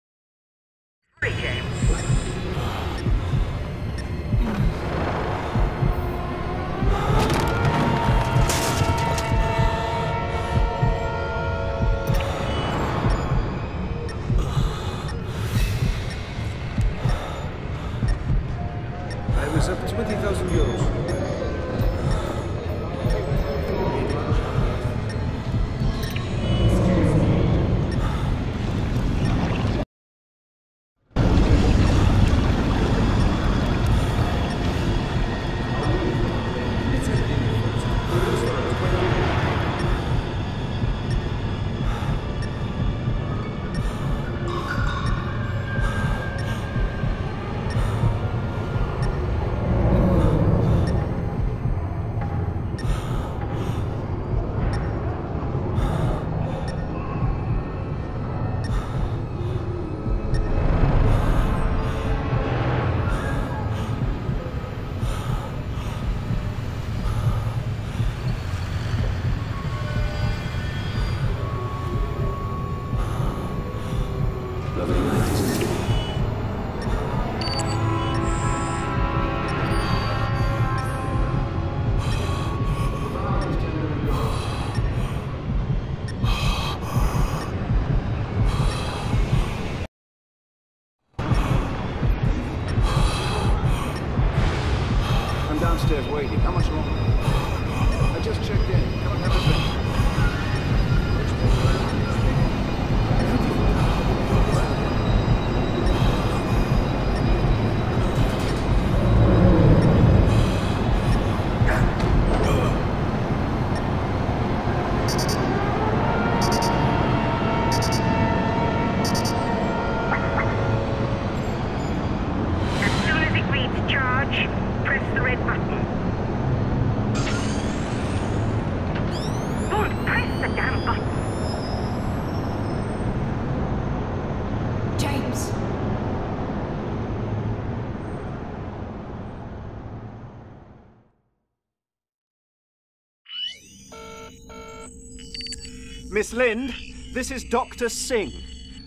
Miss Lynd, this is Dr. Singh.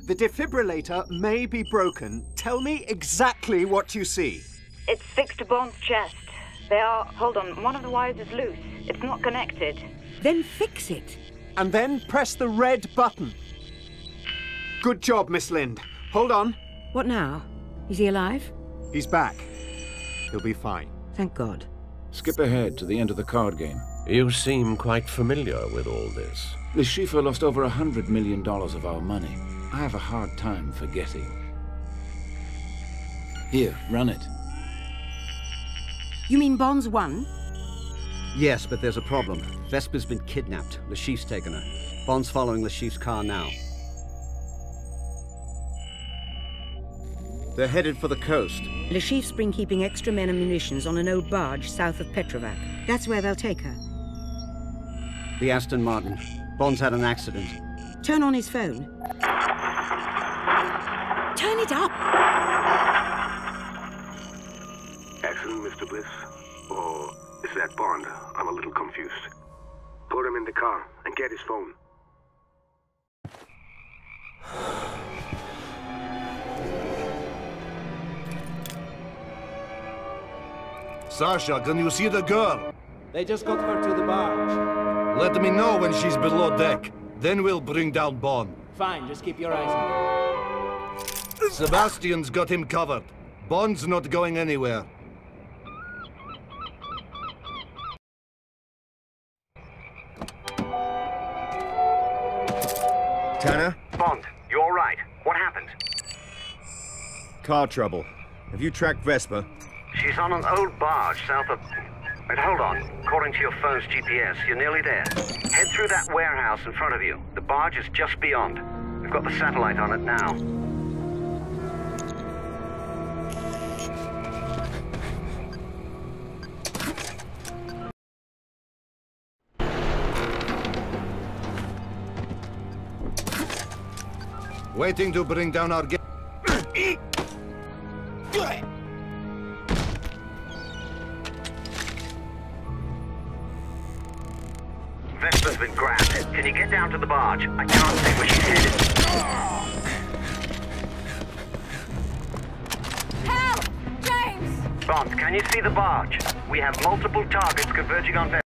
The defibrillator may be broken. Tell me exactly what you see.
It's fixed to Bond's chest. They are. Hold on, one of the wires is loose. It's not connected.
Then fix it.
And then press the red button. Good job, Miss Lynd. Hold on.
What now? Is he alive?
He's back. He'll be fine.
Thank God.
Skip ahead to the end of the card game.
You seem quite familiar with all this.
Le Chiffre lost over a hundred million dollars of our money. I have a hard time forgetting. Here, run it.
You mean Bonds won?
Yes, but there's a problem. Vesper's been kidnapped. Le Chiffre's taken her. Bond's following Le Chiffre's car now. They're headed for the coast.
Le Chiffre's been keeping extra men and munitions on an old barge south of Petrovac. That's where they'll take her.
The Aston Martin. Bond's had an accident.
Turn on his phone. Turn it up!
Accident, Mr. Bliss? Or is that Bond? I'm a little confused. Put him in the car and get his phone.
Sasha, can you see the girl?
They just got her to the barge.
Let me know when she's below deck. Then we'll bring down Bond.
Fine, just keep your eyes on her.
Sebastian's got him covered. Bond's not going anywhere.
Tanner?
Bond, you all right? What happened?
Car trouble. Have you tracked Vesper?
She's on an old barge south of... Wait, hold on. According to your phone's GPS, you're nearly there. Head through that warehouse in front of you. The barge is just beyond. We've got the satellite on it now.
Waiting to bring down our...
We have multiple targets converging on.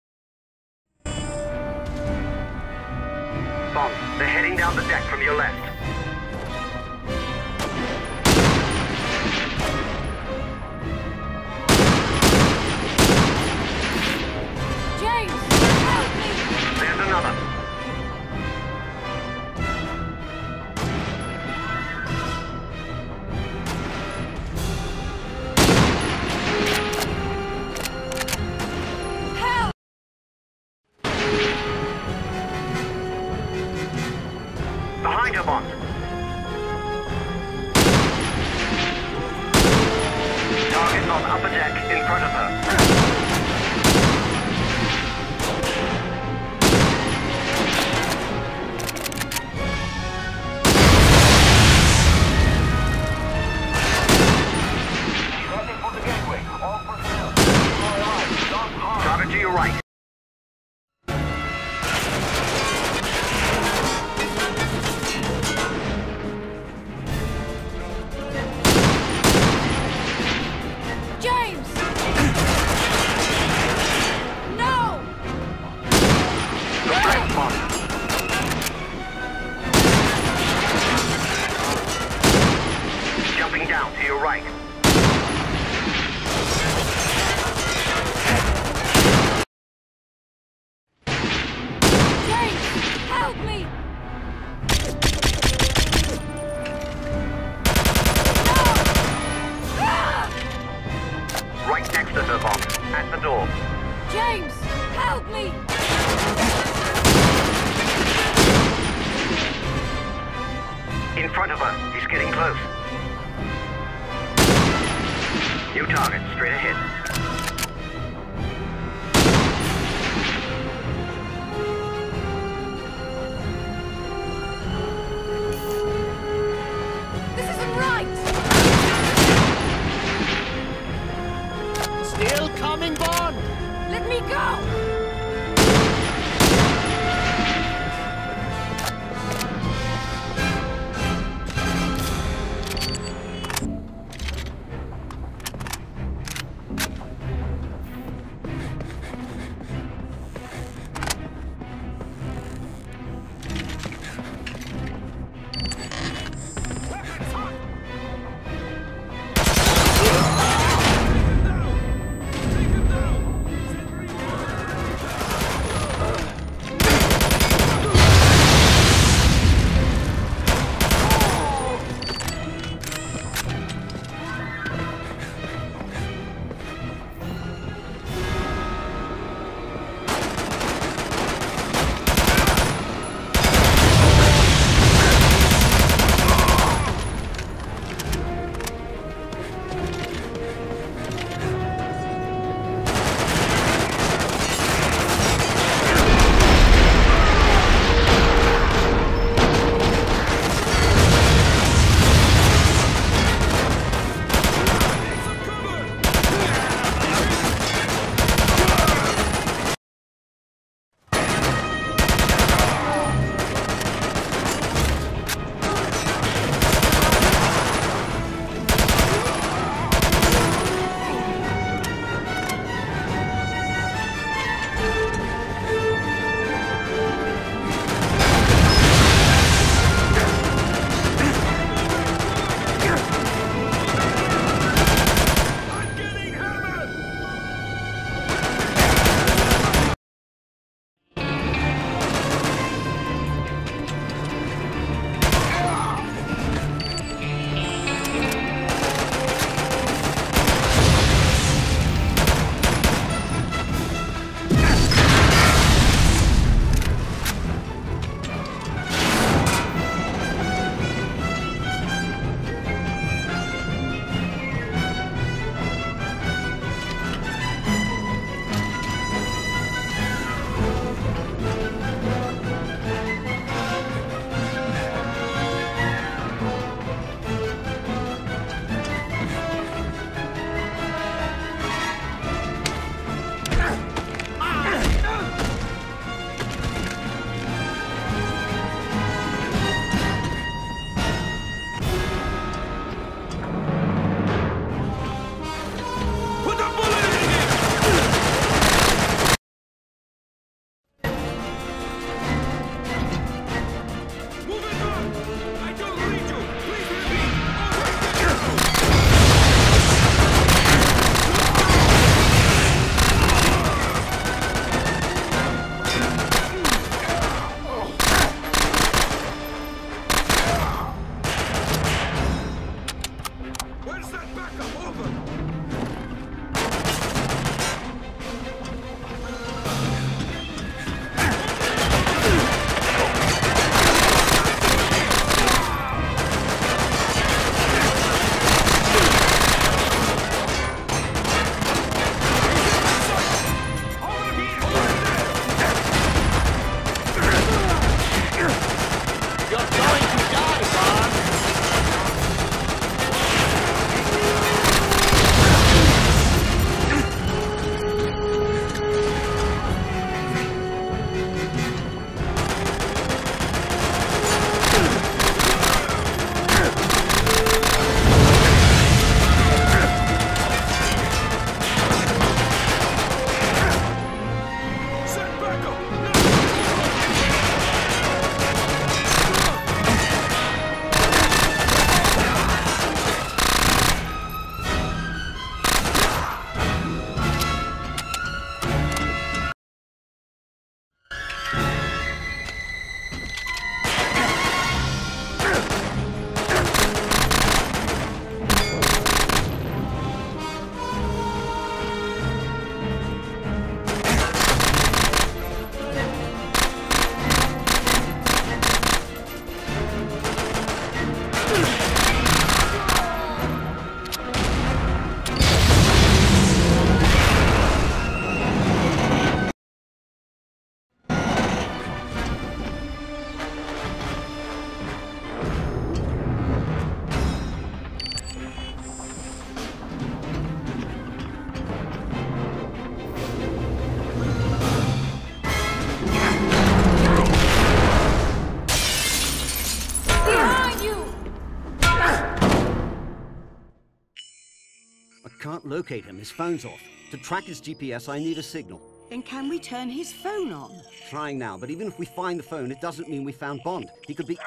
Locate him. His phone's off. To track his GPS, I need a signal.
Then can we turn his phone on?
Trying now, but even if we find the phone, it doesn't mean we found Bond. He could be...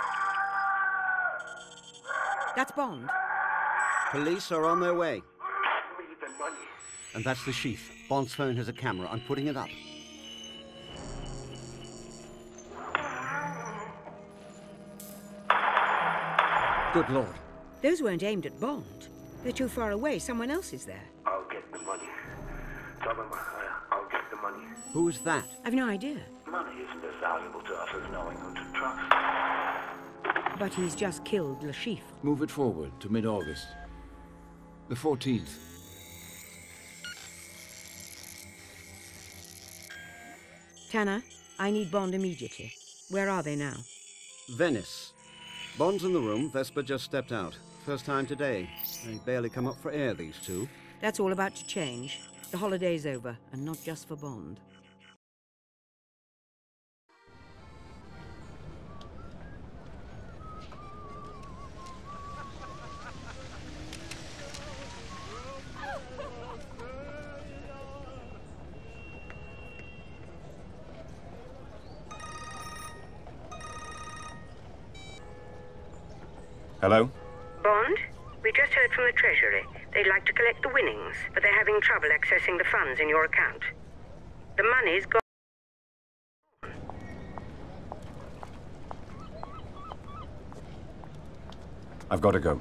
That's Bond.
Police are on their way. And that's the sheath. Bond's phone has a camera. I'm putting it up. Good lord.
Those weren't aimed at Bond. They're too far away. Someone else is there.
I'll get the money. Tell them uh, I'll get the money.
Who is that?
I've no idea.
Money isn't as valuable to us as knowing who to trust.
But he's just killed Le Chiffre.
Move it forward to mid-August. The 14th.
Tanner, I need Bond immediately. Where are they now?
Venice. Bond's in the room. Vesper just stepped out. First time today. They barely come up for air, these two.
That's all about to change. The holiday's over, and not just for Bond.
Hello?
Bond? We just heard from the Treasury. They'd like to collect the winnings, but they're having trouble accessing the funds in your account. The money's gone.
I've got to go.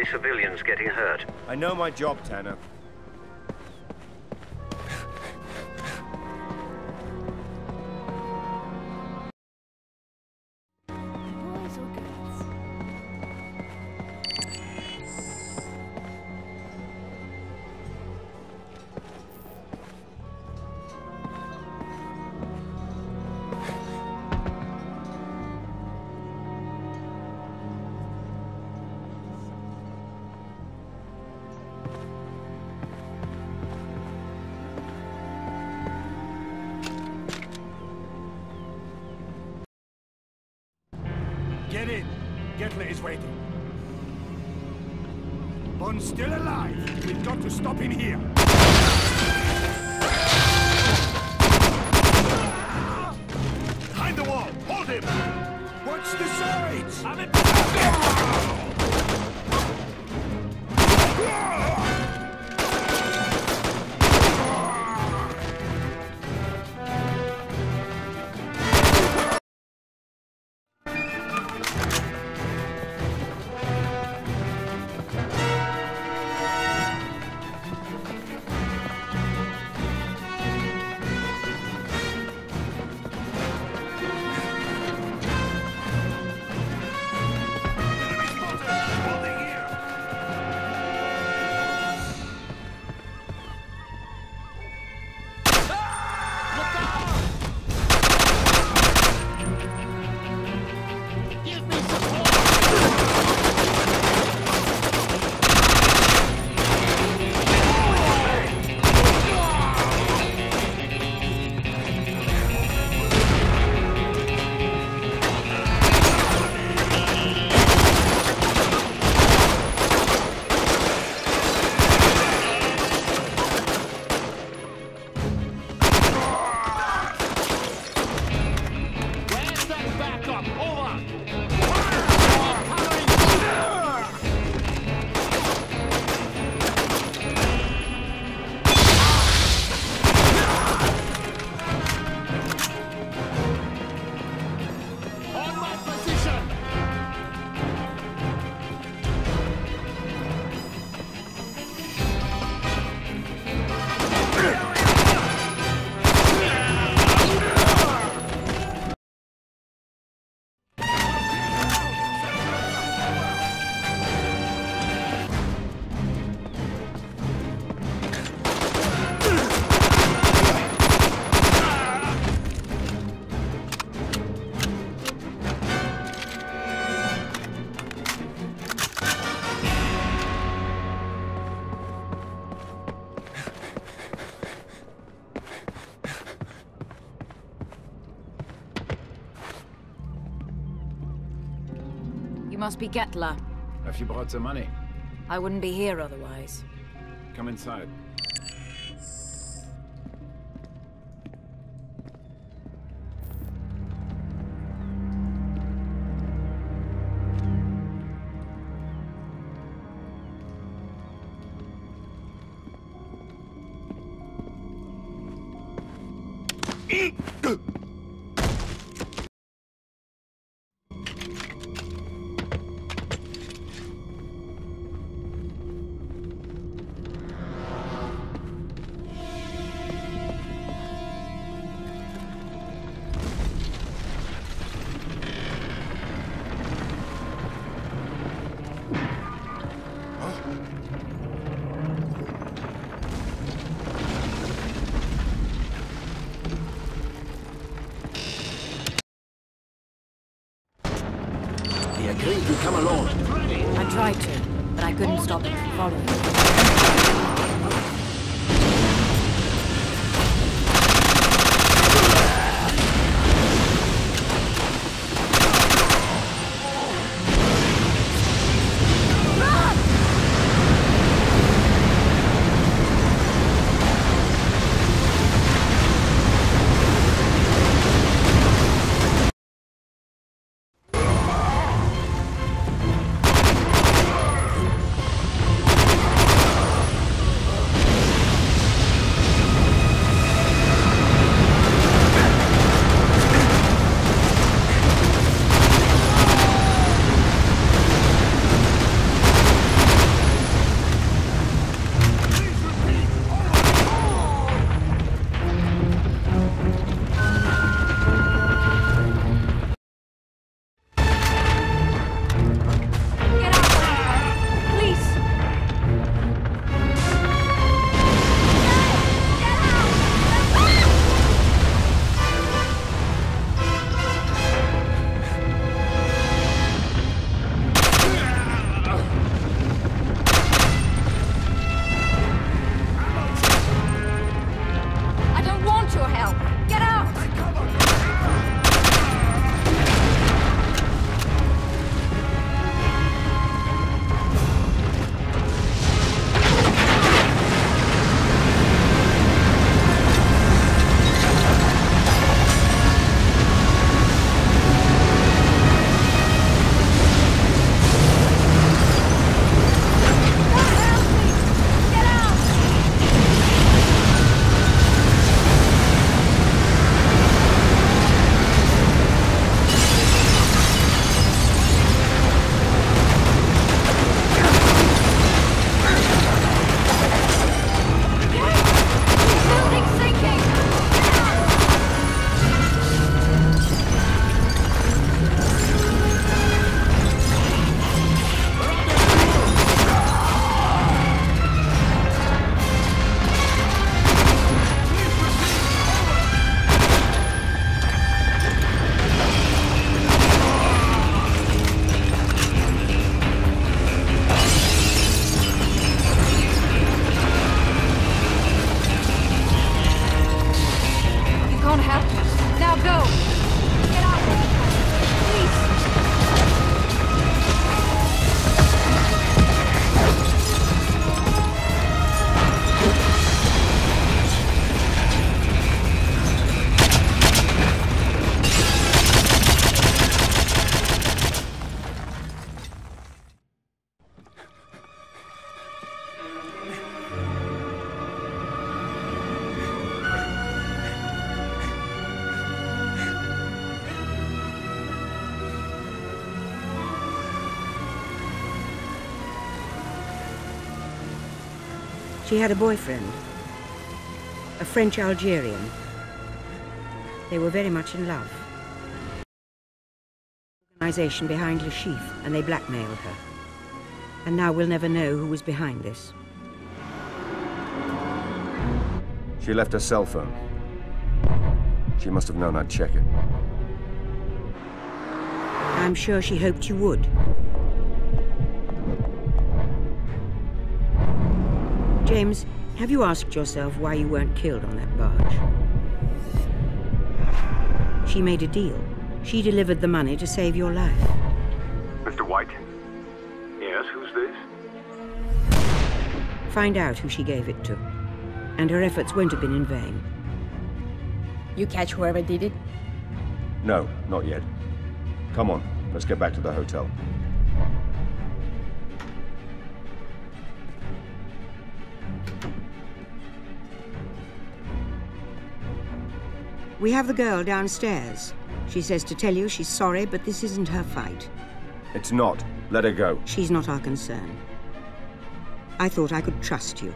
Any civilians getting hurt.
I know my job, Tanner.
Must be Gettler.
Have you brought the money?
I wouldn't be here otherwise.
Come inside.
Tried to, but I couldn't stop him from following.
She had a boyfriend, a French Algerian. They were very much in love. Organization behind Le Chiffre, and they blackmailed her. And now we'll never know who was behind this.
She left her cell phone. She must have known I'd check it.
I'm sure she hoped you would. James, have you asked yourself why you weren't killed on that barge? She made a deal. She delivered the money to save your life.
Mr. White? Yes, who's this?
Find out who she gave it to. And her efforts won't have been in vain.
You catch whoever did it?
No, not yet. Come on, let's get back to the hotel.
We have the girl downstairs. She says to tell you she's sorry, but this isn't her fight.
It's not. Let her go.
She's not our concern. I thought I could trust you.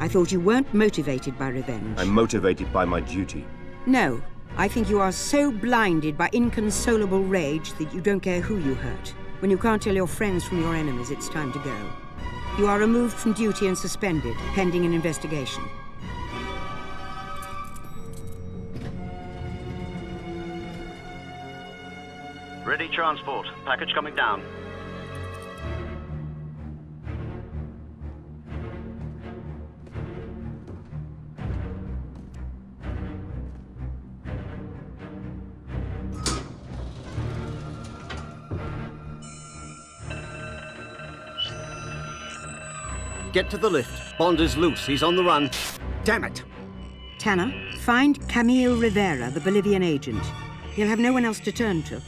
I thought you weren't motivated by revenge.
I'm motivated by my duty.
No, I think you are so blinded by inconsolable rage that you don't care who you hurt. When you can't tell your friends from your enemies, it's time to go. You are removed from duty and suspended, pending an investigation.
Ready transport. Package coming down. Get to the lift. Bond is loose. He's on the run. Damn it!
Tanner, find Camille Rivera, the Bolivian agent. He'll have no one else to turn to.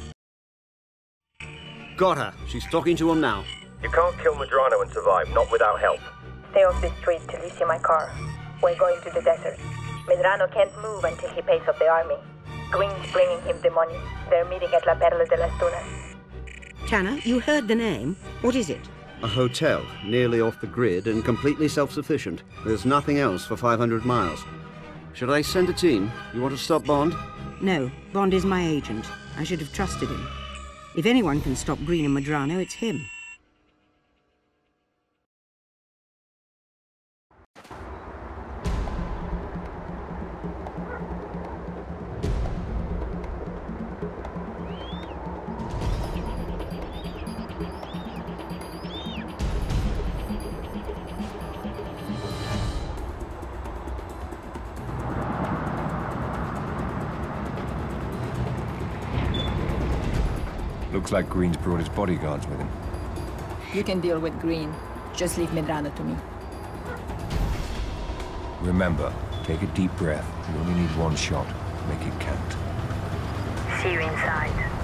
Got her. She's talking to him now.
You can't kill Medrano and survive, not without help.
Stay off the street till you see my car. We're going to the desert. Medrano can't move until he pays off the army. Greene's bringing him the money. They're meeting at La Perla de las Tunas.
Tanner, you heard the name. What is it?
A hotel, nearly off the grid and completely self-sufficient. There's nothing else for 500 miles. Should I send a team? You want to stop Bond?
No, Bond is my agent. I should have trusted him. If anyone can stop Greene and Medrano, it's him.
Looks like Greene's brought his bodyguards with him.
You can deal with Green. Just leave Medrano to me.
Remember, take a deep breath. You only need one shot. Make it count.
See you inside.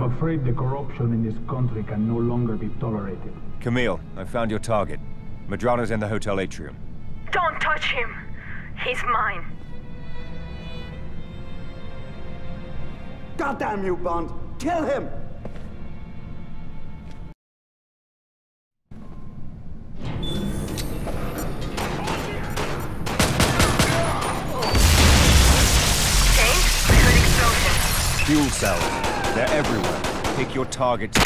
I'm afraid the corruption in this country can no longer be tolerated.
Camille, I found your target. Medrano's in the hotel atrium.
Don't touch him. He's mine.
Goddamn you, Bond! Kill him!
Fuel cells. They're. Pick your targets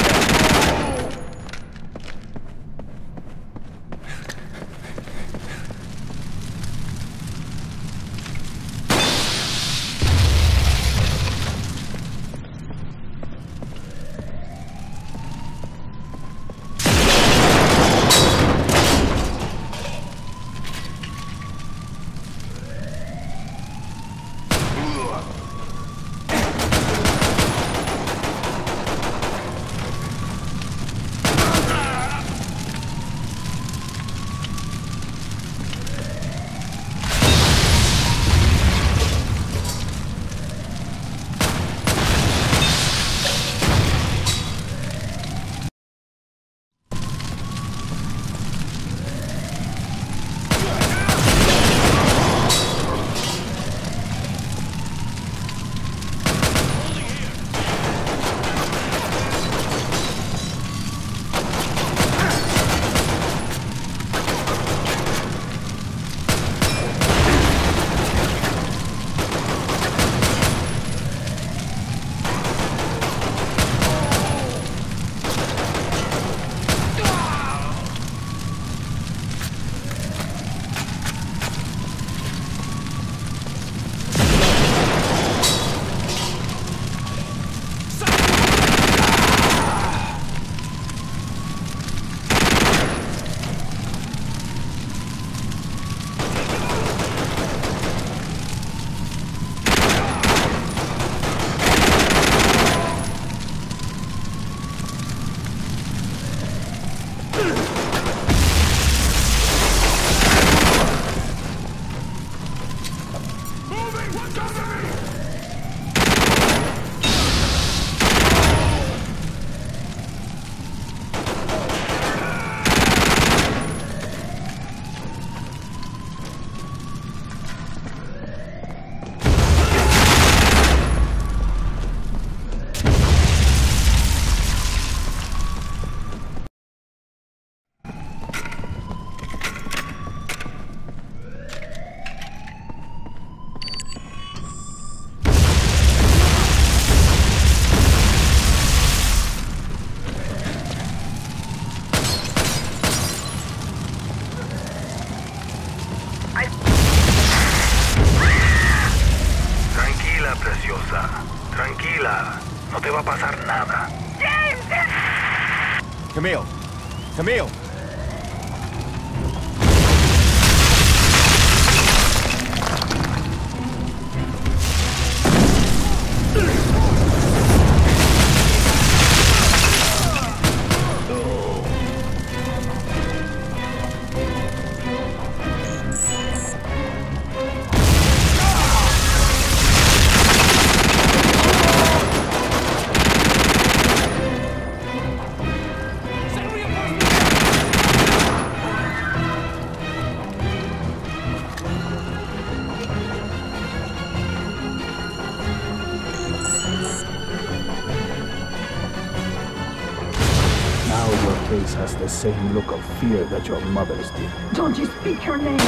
same look of fear that your mother's did.
Don't you speak her name!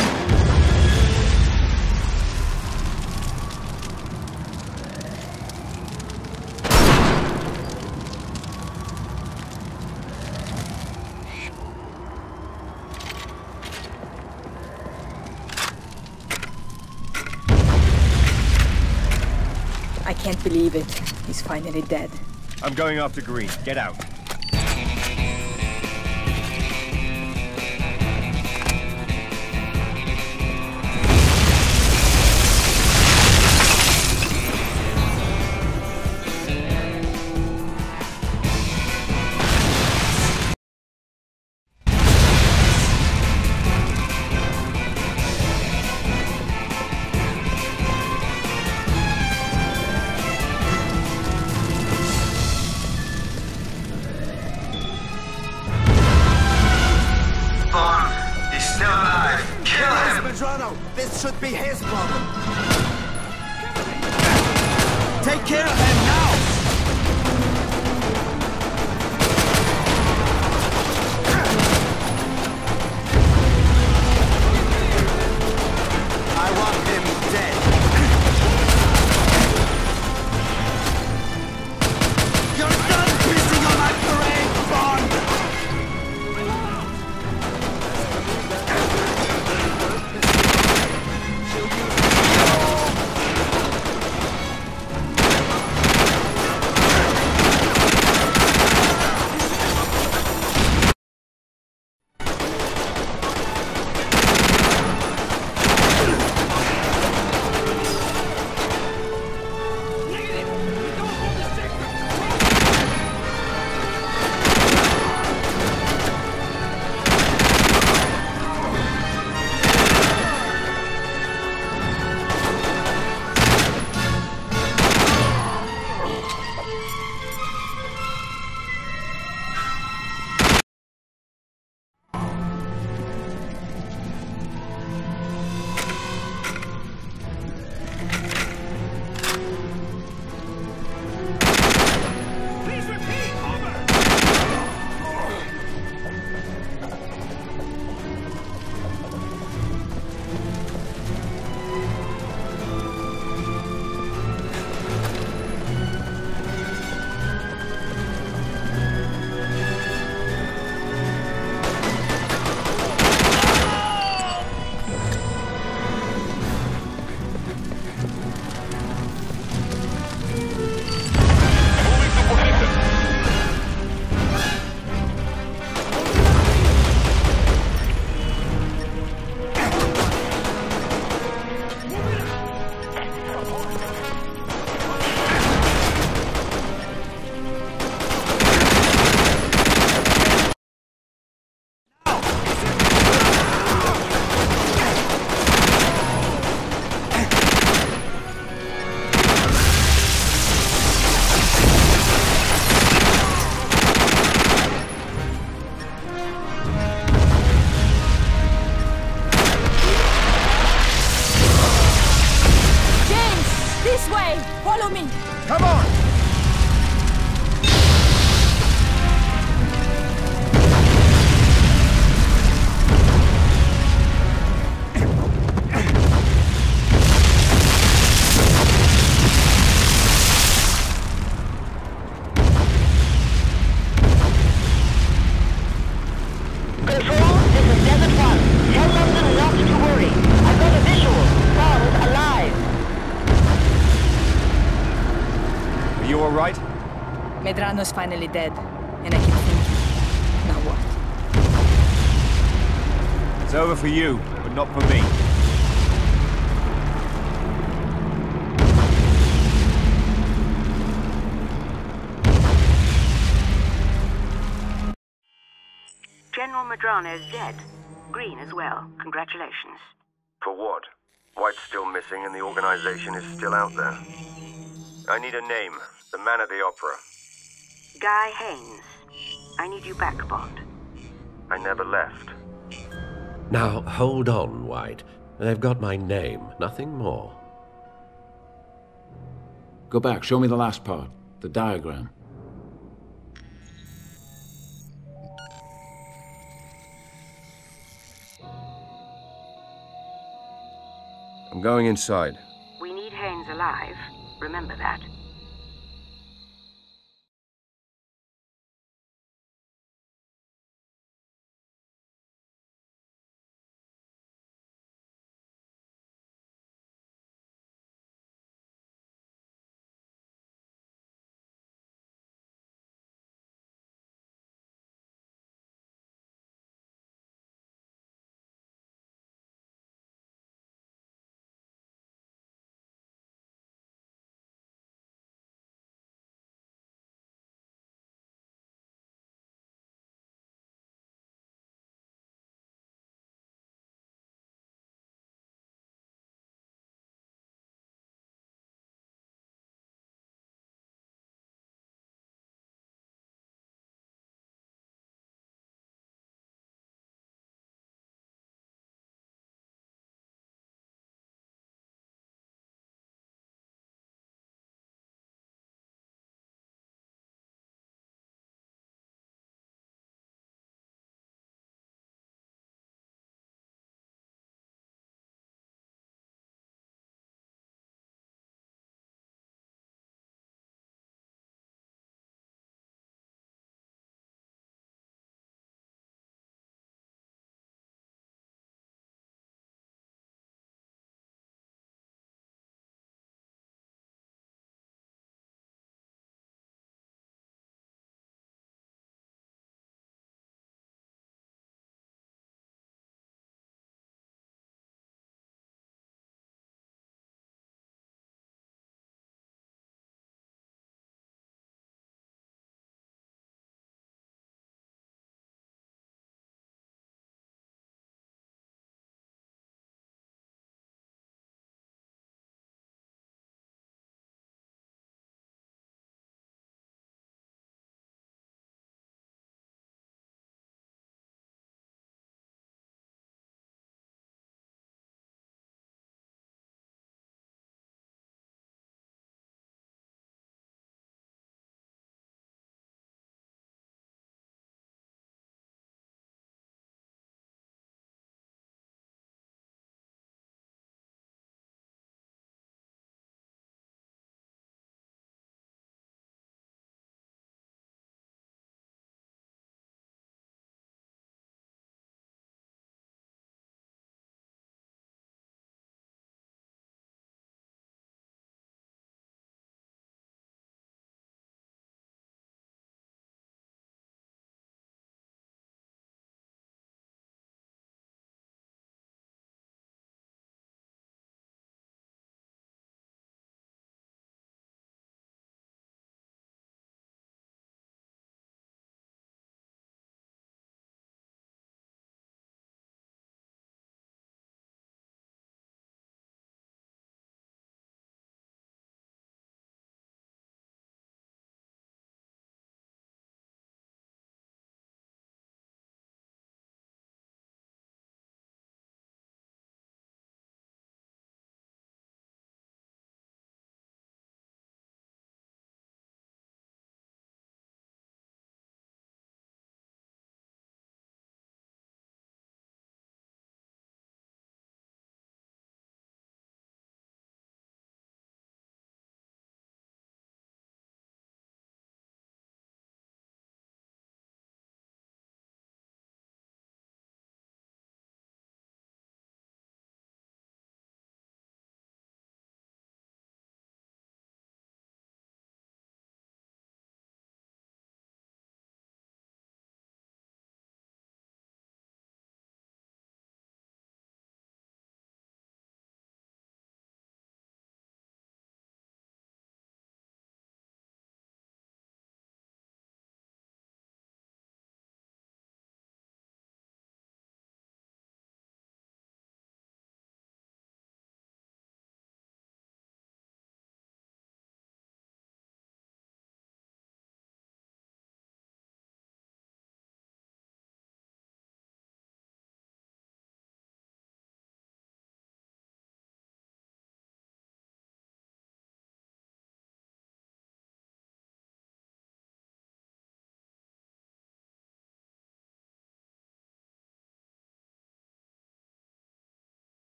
I can't believe it. He's finally dead.
I'm going after Greene. Get out.
Medrano's finally dead, and I keep thinking, now what?
It's over for you, but not for me.
General Medrano is dead. Greene as well. Congratulations.
For what? White's still missing and the organization is still out there. I need a name. The man at the opera.
Guy Haines. I need you back, Bond.
I never left.
Now, hold on, White. They've got my name, nothing more.
Go back, show me the last part. The diagram.
I'm going inside.
We need Haines alive. Remember that.